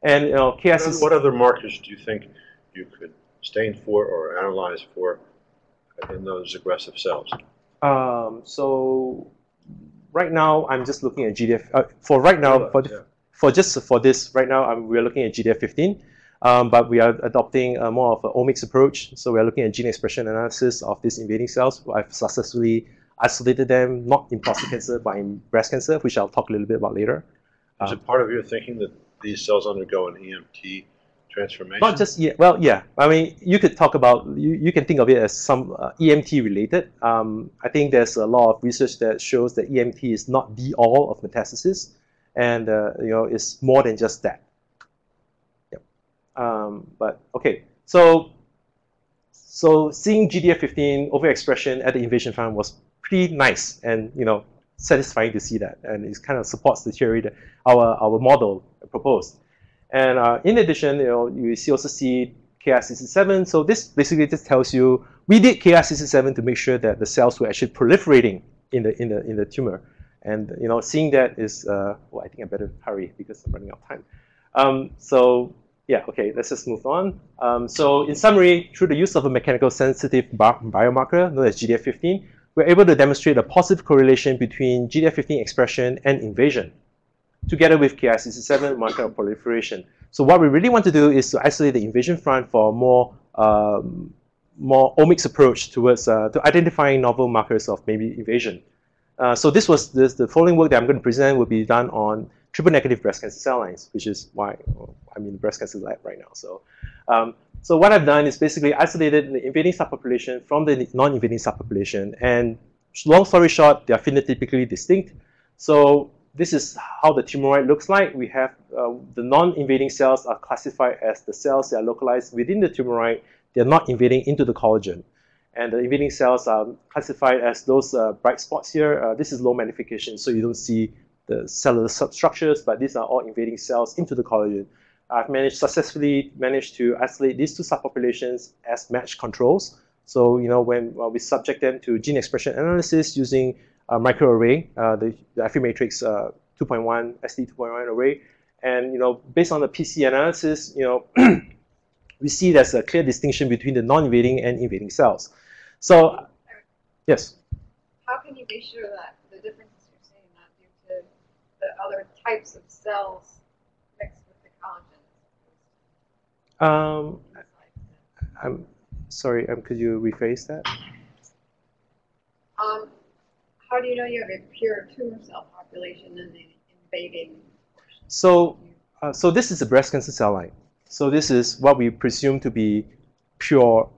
Speaker 10: And you know, KS
Speaker 12: What other markers do you think you could stain for or analyze for in those aggressive cells?
Speaker 10: Um, so right now, I'm just looking at GDF. Uh, for right now, for, yeah. for just for this, right now, I'm, we're looking at GDF15. Um, but we are adopting a more of an omics approach. So we're looking at gene expression analysis of these invading cells. I've successfully isolated them, not in prostate cancer, but in breast cancer, which I'll talk a little bit about later.
Speaker 12: Is um, it part of your thinking that these cells undergo an EMT transformation?
Speaker 10: Not just, yeah, well, yeah. I mean, you could talk about, you, you can think of it as some uh, EMT related. Um, I think there's a lot of research that shows that EMT is not the all of metastasis. And, uh, you know, it's more than just that. Um, but okay, so so seeing GDF15 overexpression at the invasion front was pretty nice and you know satisfying to see that, and it kind of supports the theory that our our model proposed. And uh, in addition, you know, you see also see Ki67. So this basically just tells you we did Ki67 to make sure that the cells were actually proliferating in the in the in the tumor. And you know, seeing that is, uh, well, I think I better hurry because I'm running out of time. Um, so yeah, okay, let's just move on. Um, so in summary, through the use of a mechanical sensitive biomarker known as GDF15, we're able to demonstrate a positive correlation between GDF15 expression and invasion, together with Ki67 marker of proliferation. So what we really want to do is to isolate the invasion front for a more, um, more omics approach towards uh, to identifying novel markers of maybe invasion. Uh, so this was this, the following work that I'm going to present will be done on triple negative breast cancer cell lines, which is why I'm in the breast cancer lab right now. So, um, so what I've done is basically isolated the invading subpopulation from the non-invading subpopulation. And long story short, they are phenotypically distinct. So this is how the tumoroid looks like. We have uh, the non-invading cells are classified as the cells that are localized within the tumoroid. They're not invading into the collagen. And the invading cells are classified as those uh, bright spots here. Uh, this is low magnification, so you don't see the cellular substructures, but these are all invading cells into the collagen. I've managed successfully managed to isolate these two subpopulations as matched controls. So you know when well, we subject them to gene expression analysis using a microarray, uh, the, the uh, 2.1 ST 2.1 array, and you know based on the PC analysis, you know we see there's a clear distinction between the non-invading and invading cells. So yes.
Speaker 1: How can you be sure that the differences you're seeing not due to the other types of cells mixed with the collagen?
Speaker 10: Um, I'm sorry. Um, could you rephrase that?
Speaker 1: Um, how do you know you have a pure tumor cell population in the invading?
Speaker 10: So, uh, so this is a breast cancer cell line. So this is what we presume to be pure,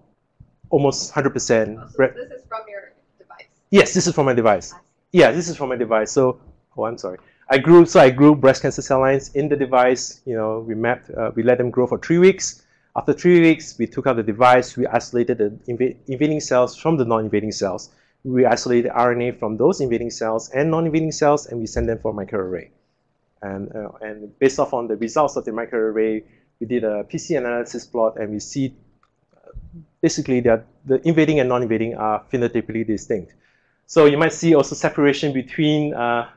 Speaker 10: almost 100%.
Speaker 1: Oh, so this is from your device.
Speaker 10: Yes, this is from my device. Yeah, this is from my device. So, oh, I'm sorry. I grew, so I grew breast cancer cell lines in the device. You know, we mapped, uh, we let them grow for three weeks. After three weeks, we took out the device. We isolated the inv invading cells from the non-invading cells. We isolated RNA from those invading cells and non-invading cells, and we send them for microarray. And, uh, and based off on the results of the microarray, we did a PC analysis plot, and we see uh, basically that the invading and non-invading are phenotypically distinct. So you might see also separation between uh,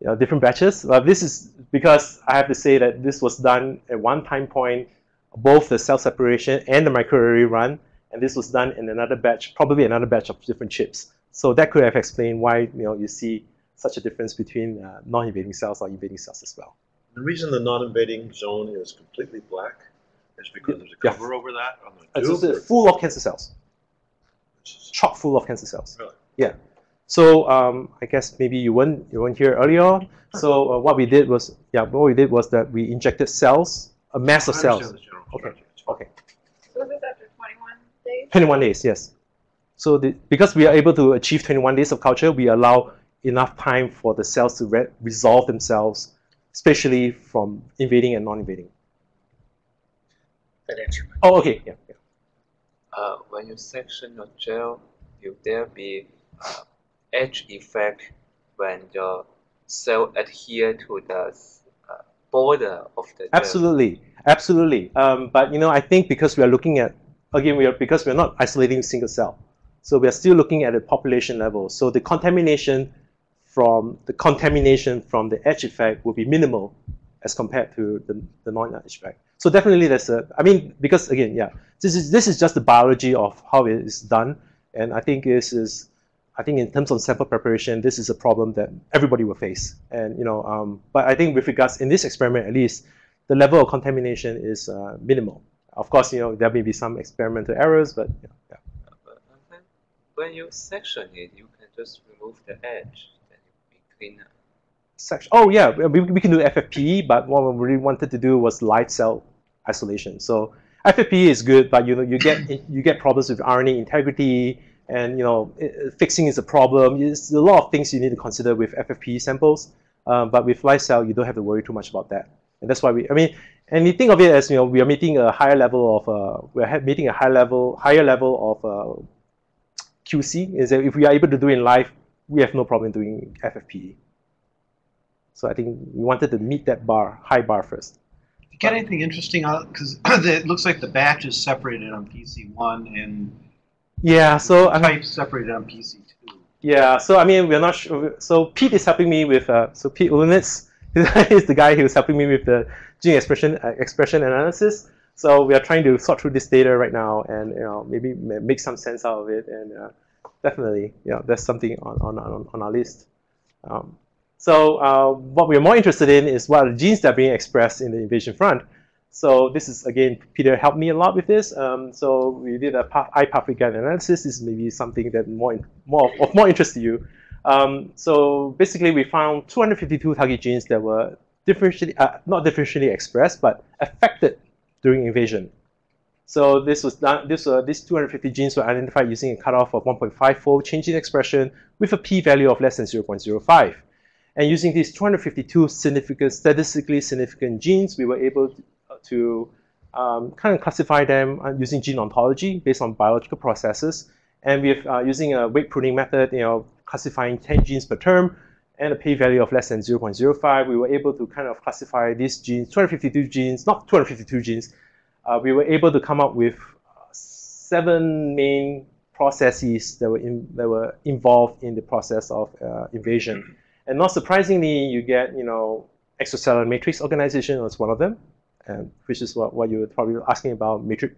Speaker 10: you know, different batches. But this is because I have to say that this was done at one time point, both the cell separation and the microarray run, and this was done in another batch, probably another batch of different chips. So that could have explained why you know you see such a difference between uh, non-invading cells or invading cells as well.
Speaker 12: The reason the non-invading zone is completely black is because there's a
Speaker 10: Yeah.
Speaker 12: cover over that on the
Speaker 10: It's
Speaker 12: tube.
Speaker 10: uh, full of cancer cells, chock full of cancer cells.
Speaker 12: Really?
Speaker 10: Yeah. So um, I guess maybe you weren't you weren't here earlier on. So uh, what we did was yeah, what we did was that we injected cells, a mass of cells.
Speaker 12: understand the general
Speaker 10: Okay.
Speaker 12: structure. It's fine.
Speaker 10: Okay.
Speaker 1: So is this after 21 days?
Speaker 10: 21 days, yes. So the, because we are able to achieve 21 days of culture, we allow enough time for the cells to re resolve themselves, especially from invading and non-invading.
Speaker 6: That answered my
Speaker 10: Oh, okay, yeah. yeah.
Speaker 11: Uh, when you section your gel, will there be uh, edge effect when the cell adhere to the uh, border of the?
Speaker 10: Absolutely, absolutely. Um, but you know, I think because we are looking at again, we are because we are not isolating single cell, so we are still looking at a population level. So the contamination from the contamination from the edge effect will be minimal as compared to the, the non-edge effect. So definitely, there's a. I mean, because again, yeah, this is this is just the biology of how it is done, and I think this is. I think in terms of sample preparation, this is a problem that everybody will face. And you know, um, but I think with regards in this experiment at least, the level of contamination is uh, minimal. Of course, you know there may be some experimental errors, but yeah, yeah.
Speaker 11: But when, you section it, you can just remove the edge, then it will be cleaner.
Speaker 10: Section. Oh yeah, we, we can do FFPE, but what we really wanted to do was light cell isolation. So FFPE is good, but you know you get you get problems with RNA integrity, and you know i- i- fixing is a problem. There's a lot of things you need to consider with FFPE samples, um, but with light cell you don't have to worry too much about that. And that's why we. I mean, and you think of it as you know we are meeting a higher level of uh, we're meeting a high level higher level of uh, QC. Is that if we are able to do it in live, we have no problem doing FFPE. So I think we wanted to meet that bar, high bar first.
Speaker 2: You get anything interesting? Because it looks like the batch is separated on PC1 and
Speaker 10: Yeah, so I mean,
Speaker 2: type separated on PC too.
Speaker 10: yeah, so I mean, we're not sure. So Pete is helping me with. Uh, so Pete Ulintz is the guy who's helping me with the gene expression uh, expression analysis. So we are trying to sort through this data right now, and you know maybe make some sense out of it, and uh, definitely, you know, that's something on on on, on our list. Um, so uh, what we're more interested in is what are the genes that are being expressed in the invasion front. So this is again, Peter helped me a lot with this. Um, so we did a path, eye pathway analysis. This is maybe something that more more of, of more interest to you. Um, so basically, we found 252 target genes that were differentially, uh, not differentially expressed, but affected during invasion. So this was done, this, uh, these 250 genes were identified using a cutoff of 1.5-fold change in expression with a p-value of less than 0.05. And using these 252 significant, statistically significant genes, we were able to, um, kind of classify them uh, using gene ontology based on biological processes. And with uh, using a weight pruning method, you know, classifying 10 genes per term and a p-value of less than 0.05, we were able to kind of classify these genes, 252 genes, not 252 genes, uh, we were able to come up with seven main processes that were, in, that were involved in the process of uh, invasion. And not surprisingly, you get, you know, extracellular matrix organization was one of them, which is what, what you were probably asking about matrix,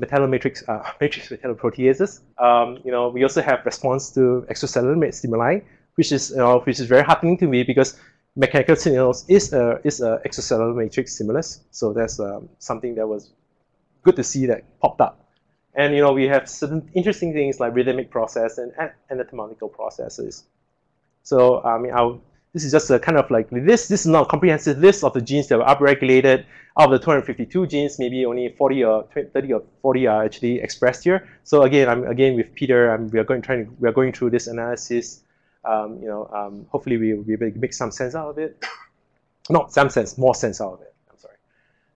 Speaker 10: metallomatrix, uh, matrix metalloproteases. Um, you know, we also have response to extracellular stimuli, which is, you know, which is very heartening to me because mechanical signals is a, is a extracellular matrix stimulus. So that's um, something that was good to see that popped up. And, you know, we have certain interesting things like rhythmic process and anatomical processes. So, I mean, I'll, this is just a kind of like this. This is not a comprehensive list of the genes that were upregulated. Out of the 252 genes, maybe only 40 or 20, 30 or 40 are actually expressed here. So again, I'm again with Peter. I'm, we are going trying to, we are going through this analysis. Um, you know, um, hopefully we will be able to make some sense out of it. Not some sense, more sense out of it. I'm sorry.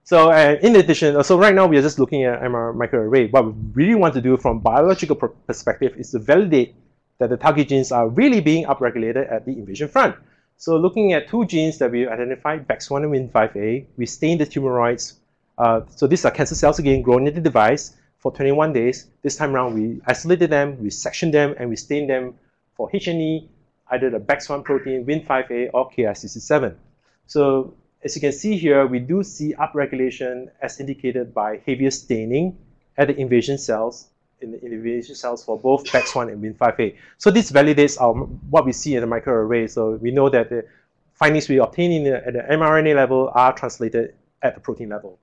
Speaker 10: So uh, in addition, so right now we are just looking at MR microarray. What we really want to do from biological perspective is to validate that the target genes are really being upregulated at the invasion front. So looking at two genes that we identified, BEX1 and WNT5A, we stained the tumoroids. Uh, so these are cancer cells again grown in the device for 21 days. This time around, we isolated them, we sectioned them, and we stained them for H&E, either the BEX1 protein, WNT5A, or Ki67. So as you can see here, we do see upregulation as indicated by heavier staining at the invasion cells in the invasion cells for both BEX1 and WNT5A. So this validates our, what we see in the microarray. So we know that the findings we obtain in the, at the mRNA level are translated at the protein level.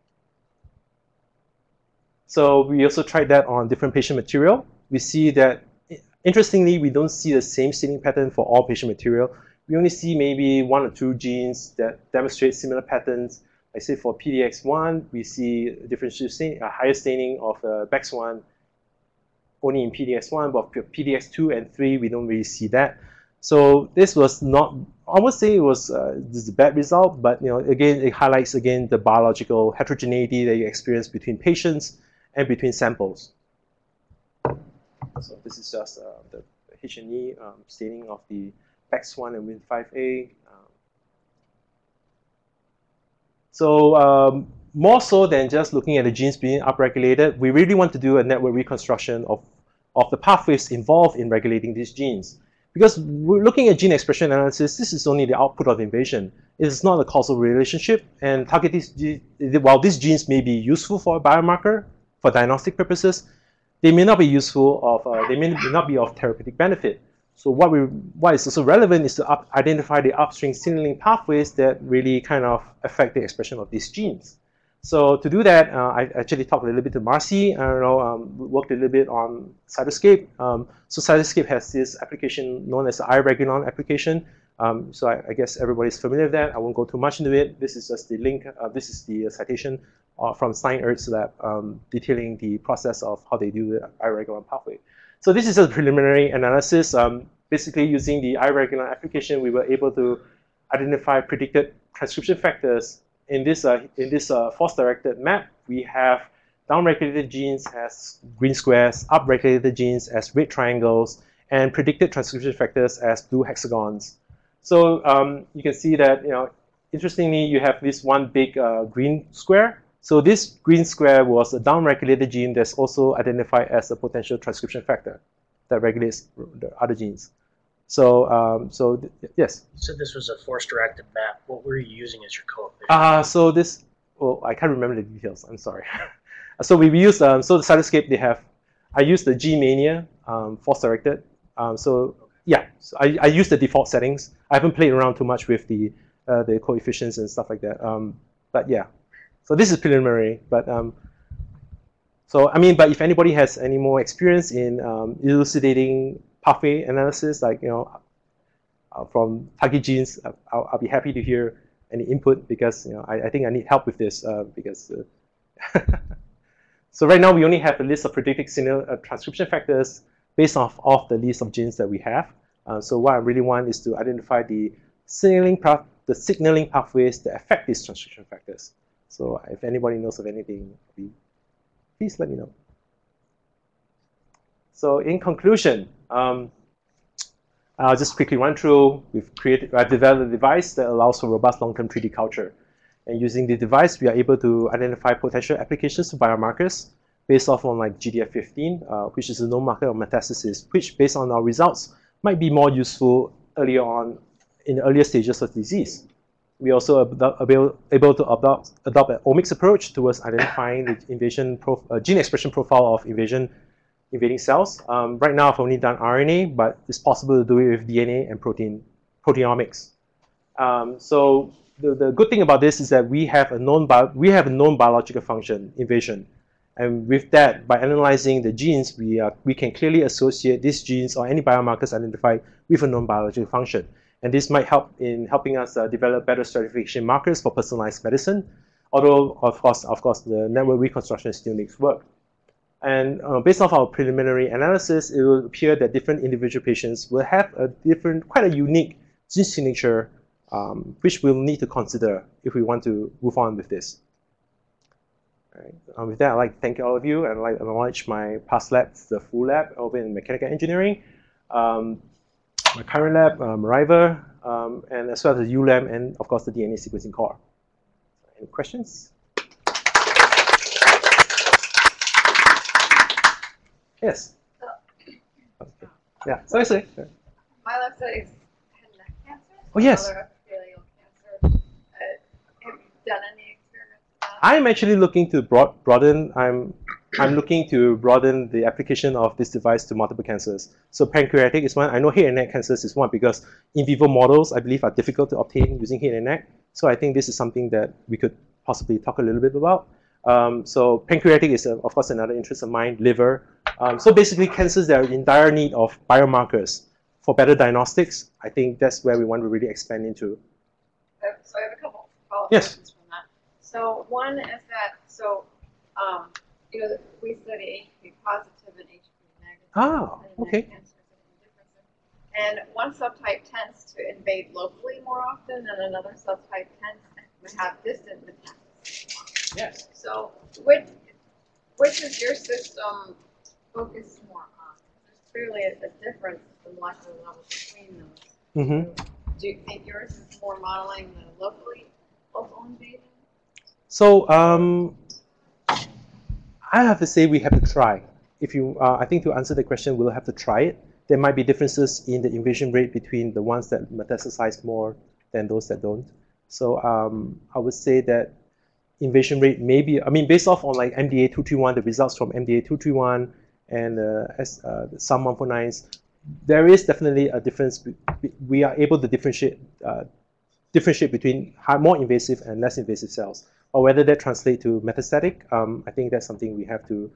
Speaker 10: So we also tried that on different patient material. We see that, interestingly, we don't see the same staining pattern for all patient material. We only see maybe one or two genes that demonstrate similar patterns. I say for PDX1, we see a differential stain, a higher staining of uh, BEX1 only in PDX1, but PDX2 and 3, we don't really see that. So this was not, I would say it was uh, this is a bad result, but you know, again, it highlights again the biological heterogeneity that you experience between patients and between samples. So this is just uh, the H&E um, staining of the BEX1 and WNT5A. Um, so um, more so than just looking at the genes being upregulated, we really want to do a network reconstruction of, of the pathways involved in regulating these genes. Because we're looking at gene expression analysis, this is only the output of invasion. It is not a causal relationship. And target while these genes may be useful for a biomarker, for diagnostic purposes, they may not be useful of, uh, they may not be of therapeutic benefit. So what we what is also relevant is to up, identify the upstream signaling pathways that really kind of affect the expression of these genes. So to do that, uh, I actually talked a little bit to Marcy. I know, um, worked a little bit on Cytoscape. Um, so Cytoscape has this application known as the iRegulon application. Um, so I, I, guess everybody's familiar with that. I won't go too much into it. This is just the link. Uh, this is the citation uh, from Stein Aerts' lab um, detailing the process of how they do the iRegulon pathway. So this is a preliminary analysis. Um, basically, using the iRegulon application, we were able to identify predicted transcription factors in this, uh, in this uh, force-directed map, we have downregulated genes as green squares, upregulated genes as red triangles, and predicted transcription factors as blue hexagons. So um, you can see that, you know, interestingly, you have this one big uh, green square. So this green square was a downregulated gene that's also identified as a potential transcription factor that regulates the other genes. So, um, so yes.
Speaker 6: You said this was a force-directed map. What were you using as your coefficient?
Speaker 10: Uh, so this, well, I can't remember the details. I'm sorry. so we use, um, so the Cytoscape, they have, I use the GeneMANIA um, force-directed. Um, so yeah, so I, I use the default settings. I haven't played around too much with the, uh, the coefficients and stuff like that. Um, but yeah, so this is preliminary, but um, so I mean, but if anybody has any more experience in um, elucidating pathway analysis, like you know, uh, from target genes, uh, I'll, I'll be happy to hear any input because you know I, I think I need help with this uh, because. Uh, so right now we only have a list of predicted signal transcription factors based off of the list of genes that we have. So what I really want is to identify the signaling path, the signaling pathways that affect these transcription factors. So if anybody knows of anything, please let me know. So in conclusion, um, I'll just quickly run through. We've created, I've developed a device that allows for robust long-term 3D culture. And using the device, we are able to identify potential applications of biomarkers based off on like GDF15, uh, which is a known marker of metastasis, which based on our results might be more useful earlier on in the earlier stages of disease. We also able, able to adopt, adopt an omics approach towards identifying the invasion uh, gene expression profile of invasion invading cells. Um, right now, I've only done RNA, but it's possible to do it with DNA and protein proteomics. Um, so the, the good thing about this is that we have a known we have a known biological function invasion, and with that, by analyzing the genes, we are, we can clearly associate these genes or any biomarkers identified with a known biological function. And this might help in helping us uh, develop better stratification markers for personalized medicine. Although, of course, of course, the network reconstruction still needs work. And uh, based off our preliminary analysis, it will appear that different individual patients will have a different, quite a unique gene signature, um, which we'll need to consider if we want to move on with this. Right. Um, with that, I'd like to thank all of you and I'd like to acknowledge my past labs, the Fu lab over in mechanical engineering, um, my current lab, um, um, and as well as the ULAM and, of course, the DNA sequencing core. Any questions? Yes. Okay. Yeah. Sorry, sorry.
Speaker 1: My left side is head and neck cancer.
Speaker 10: Oh yes.
Speaker 1: Cancer. Uh, have you done any experiments? with that?
Speaker 10: I'm actually looking to broad, broaden. I'm I'm looking to broaden the application of this device to multiple cancers. So pancreatic is one. I know head and neck cancers is one because in vivo models, I believe, are difficult to obtain using head and neck. So I think this is something that we could possibly talk a little bit about. Um, so pancreatic is, a, of course, another interest of mine, liver. Um, so basically cancers that are in dire need of biomarkers for better diagnostics, I think that's where we want to really expand into.
Speaker 1: Uh, So I have a couple follow-up
Speaker 10: Yes.
Speaker 1: questions from that. So one is that, so, um, you know, we study HPV positive and HPV negative.
Speaker 10: Ah, okay.
Speaker 1: and. And one subtype tends to invade locally more often, and another subtype tends to have distant metastasis.
Speaker 10: Yes.
Speaker 1: So which, which is your system focused more on? There's clearly a, a difference the molecular level between those.
Speaker 10: Mm-hmm.
Speaker 1: Do you think yours is more modeling the locally, local invasion?
Speaker 10: So um, I have to say we have to try. If you, uh, I think to answer the question, we'll have to try it. There might be differences in the invasion rate between the ones that metastasize more than those that don't. So um, I would say that invasion rate may be, I mean, based off on like MDA 231, the results from MDA 231 and uh, S, uh, SUM 149s, there is definitely a difference. We are able to differentiate uh, differentiate between more invasive and less invasive cells. Or whether that translate to metastatic, um, I think that's something we have to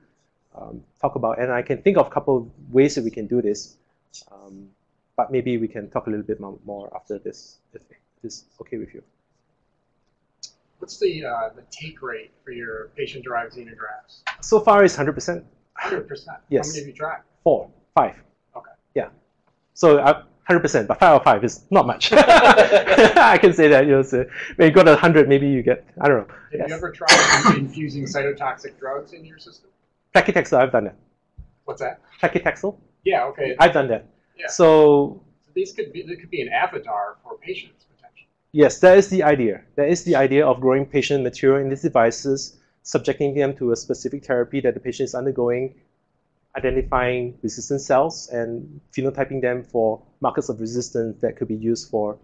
Speaker 10: um, talk about. And I can think of a couple of ways that we can do this. Um, but maybe we can talk a little bit more after this, if this is okay with you.
Speaker 13: What's the, uh, the take rate for your patient-derived xenografts?
Speaker 10: So far, it's 100%.
Speaker 13: Hundred percent?
Speaker 10: Yes.
Speaker 13: How many have you tried?
Speaker 10: Four, five.
Speaker 13: Okay.
Speaker 10: Yeah. So uh, 100%, but five out of five is not much. I can say that. You know, so when you got a 100, maybe you get, I don't know.
Speaker 13: Have
Speaker 10: Yes.
Speaker 13: you ever tried infusing cytotoxic drugs in your system?
Speaker 10: Paclitaxel, I've done that.
Speaker 13: What's that?
Speaker 10: Paclitaxel,
Speaker 13: Yeah, okay.
Speaker 10: I've done that.
Speaker 13: Yeah.
Speaker 10: So
Speaker 13: So these could be, there could be an avatar for patients.
Speaker 10: Yes, that is the idea. That is the idea of growing patient material in these devices, subjecting them to a specific therapy that the patient is undergoing, identifying resistant cells, and phenotyping them for markers of resistance that could be used for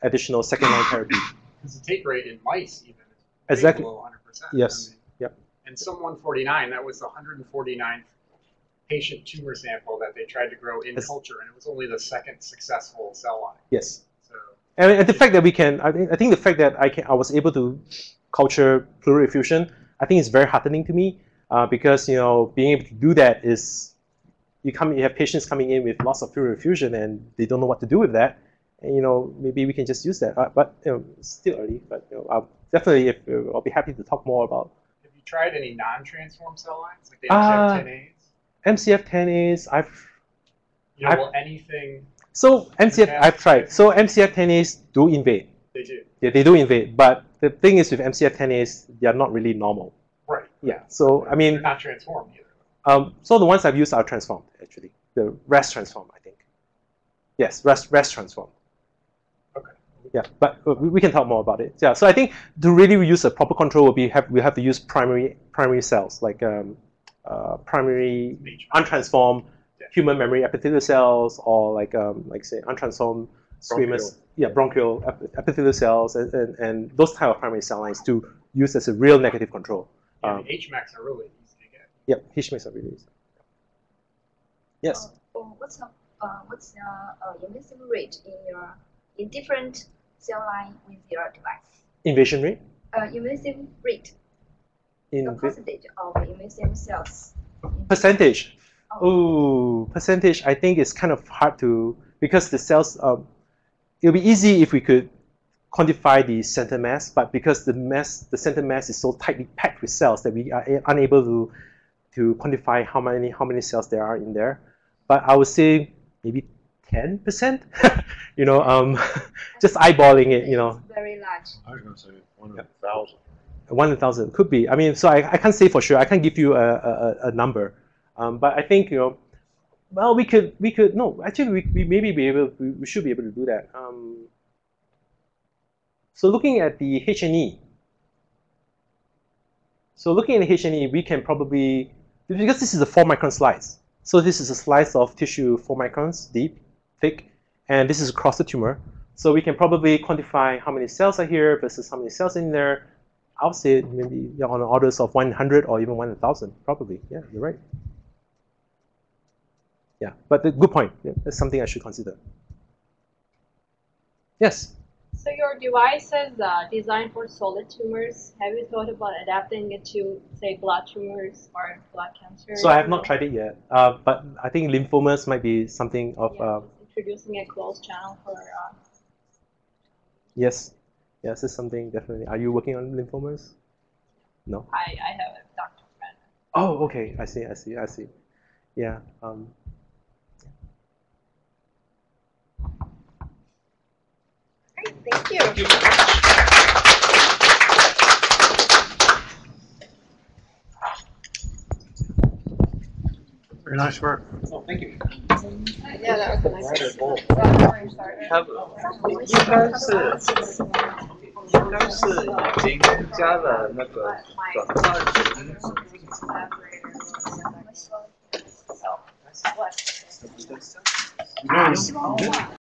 Speaker 10: additional second line therapy.
Speaker 13: Because the take rate in mice even is
Speaker 10: Exactly.
Speaker 13: below hundred percent.
Speaker 10: Yes. Yep.
Speaker 13: And SUM one forty-nine, that was the hundred and forty-ninth patient tumor sample that they tried to grow in culture, and it was only the second successful cell line.
Speaker 10: Yes. And, and the fact that we can, I think, I think the fact that I can, I was able to culture pleural effusion, I think is very heartening to me uh, because you know being able to do that is you come, you have patients coming in with lots of pleural effusion and they don't know what to do with that. And you know, maybe we can just use that. Uh, but you know, it's still early. But you know, I'll definitely, if uh, I'll be happy to talk more about
Speaker 13: Have you tried any non-transform cell lines like the
Speaker 10: Ah.
Speaker 13: MCF10As?
Speaker 10: MCF10As. I've
Speaker 13: You know,
Speaker 10: I've-
Speaker 13: anything
Speaker 10: so MCF. I've tried. So MCF10As do invade.
Speaker 13: they do?
Speaker 10: Yeah, they do invade. But the thing is with MCF10As, they are not really normal.
Speaker 13: Right.
Speaker 10: Yeah. So I
Speaker 13: They're
Speaker 10: mean,
Speaker 13: not transformed either.
Speaker 10: um, so the ones I've used are transformed actually. The rest transform, I think. Yes, rest rest transform.
Speaker 13: Okay.
Speaker 10: Yeah, but uh, we, can talk more about it. Yeah, so I think to really use a proper control will be have we have to use primary primary cells like um, uh, primary untransformed. Human mammary epithelial cells or like um, like say untransformed squamous yeah bronchial ep- epithelial cells and, and, and those type of primary cell lines to use as a real negative control.
Speaker 13: Yeah,
Speaker 10: Um,
Speaker 13: the HMECs are really easy to get.
Speaker 10: Yep, HMAs are really easy. Yes.
Speaker 14: Oh, what's the uh, what's the uh, invasion rate in your in different cell line with your device?
Speaker 10: Invasion rate
Speaker 14: Uh, invasive rate,
Speaker 10: in
Speaker 14: the percentage of invasive cells.
Speaker 10: percentage. Oh, percentage. I think it's kind of hard to because the cells. Um, it'll be easy if we could quantify the center mass, but because the mass, the center mass is so tightly packed with cells that we are unable to to quantify how many how many cells there are in there. But I would say maybe ten percent. you know, um, just eyeballing it. You know,
Speaker 14: It's very large.
Speaker 12: I was gonna say one in a thousand.
Speaker 10: one in a thousand could be. I mean, so I, I can't say for sure. I can't give you a, a, a- a number, um, but I think you know. Well, we could we could no. Actually, we, we maybe be able we, we should be able to do that. Um, so looking at the H and E. So looking at the H and E, we can probably because this is a four micron slice. So this is a slice of tissue four microns deep, thick, and this is across the tumor. So we can probably quantify how many cells are here versus how many cells in there. I would say maybe on orders of 100 or even 1,000, probably. Yeah, you're right. Yeah, but the, good point. Yeah, that's something I should consider. Yes.
Speaker 15: So your device is uh, designed for solid tumors. Have you thought about adapting it to, say, blood tumors or blood cancer?
Speaker 10: So I have not tried it yet, uh, but I think lymphomas might be something of
Speaker 15: Yeah,
Speaker 10: uh,
Speaker 15: introducing a closed channel for. Uh,
Speaker 10: yes, yes, it's something definitely. Are you working on lymphomas? No.
Speaker 15: I, I have a doctor friend.
Speaker 10: Oh, okay. I see. I see. I see. Yeah. Um,
Speaker 9: Thank you.
Speaker 2: Very nice work.
Speaker 13: Oh, thank you.
Speaker 1: Yeah, that was a nice.
Speaker 11: have 应该是应该是已经加了那个转化的因子。
Speaker 2: Nice.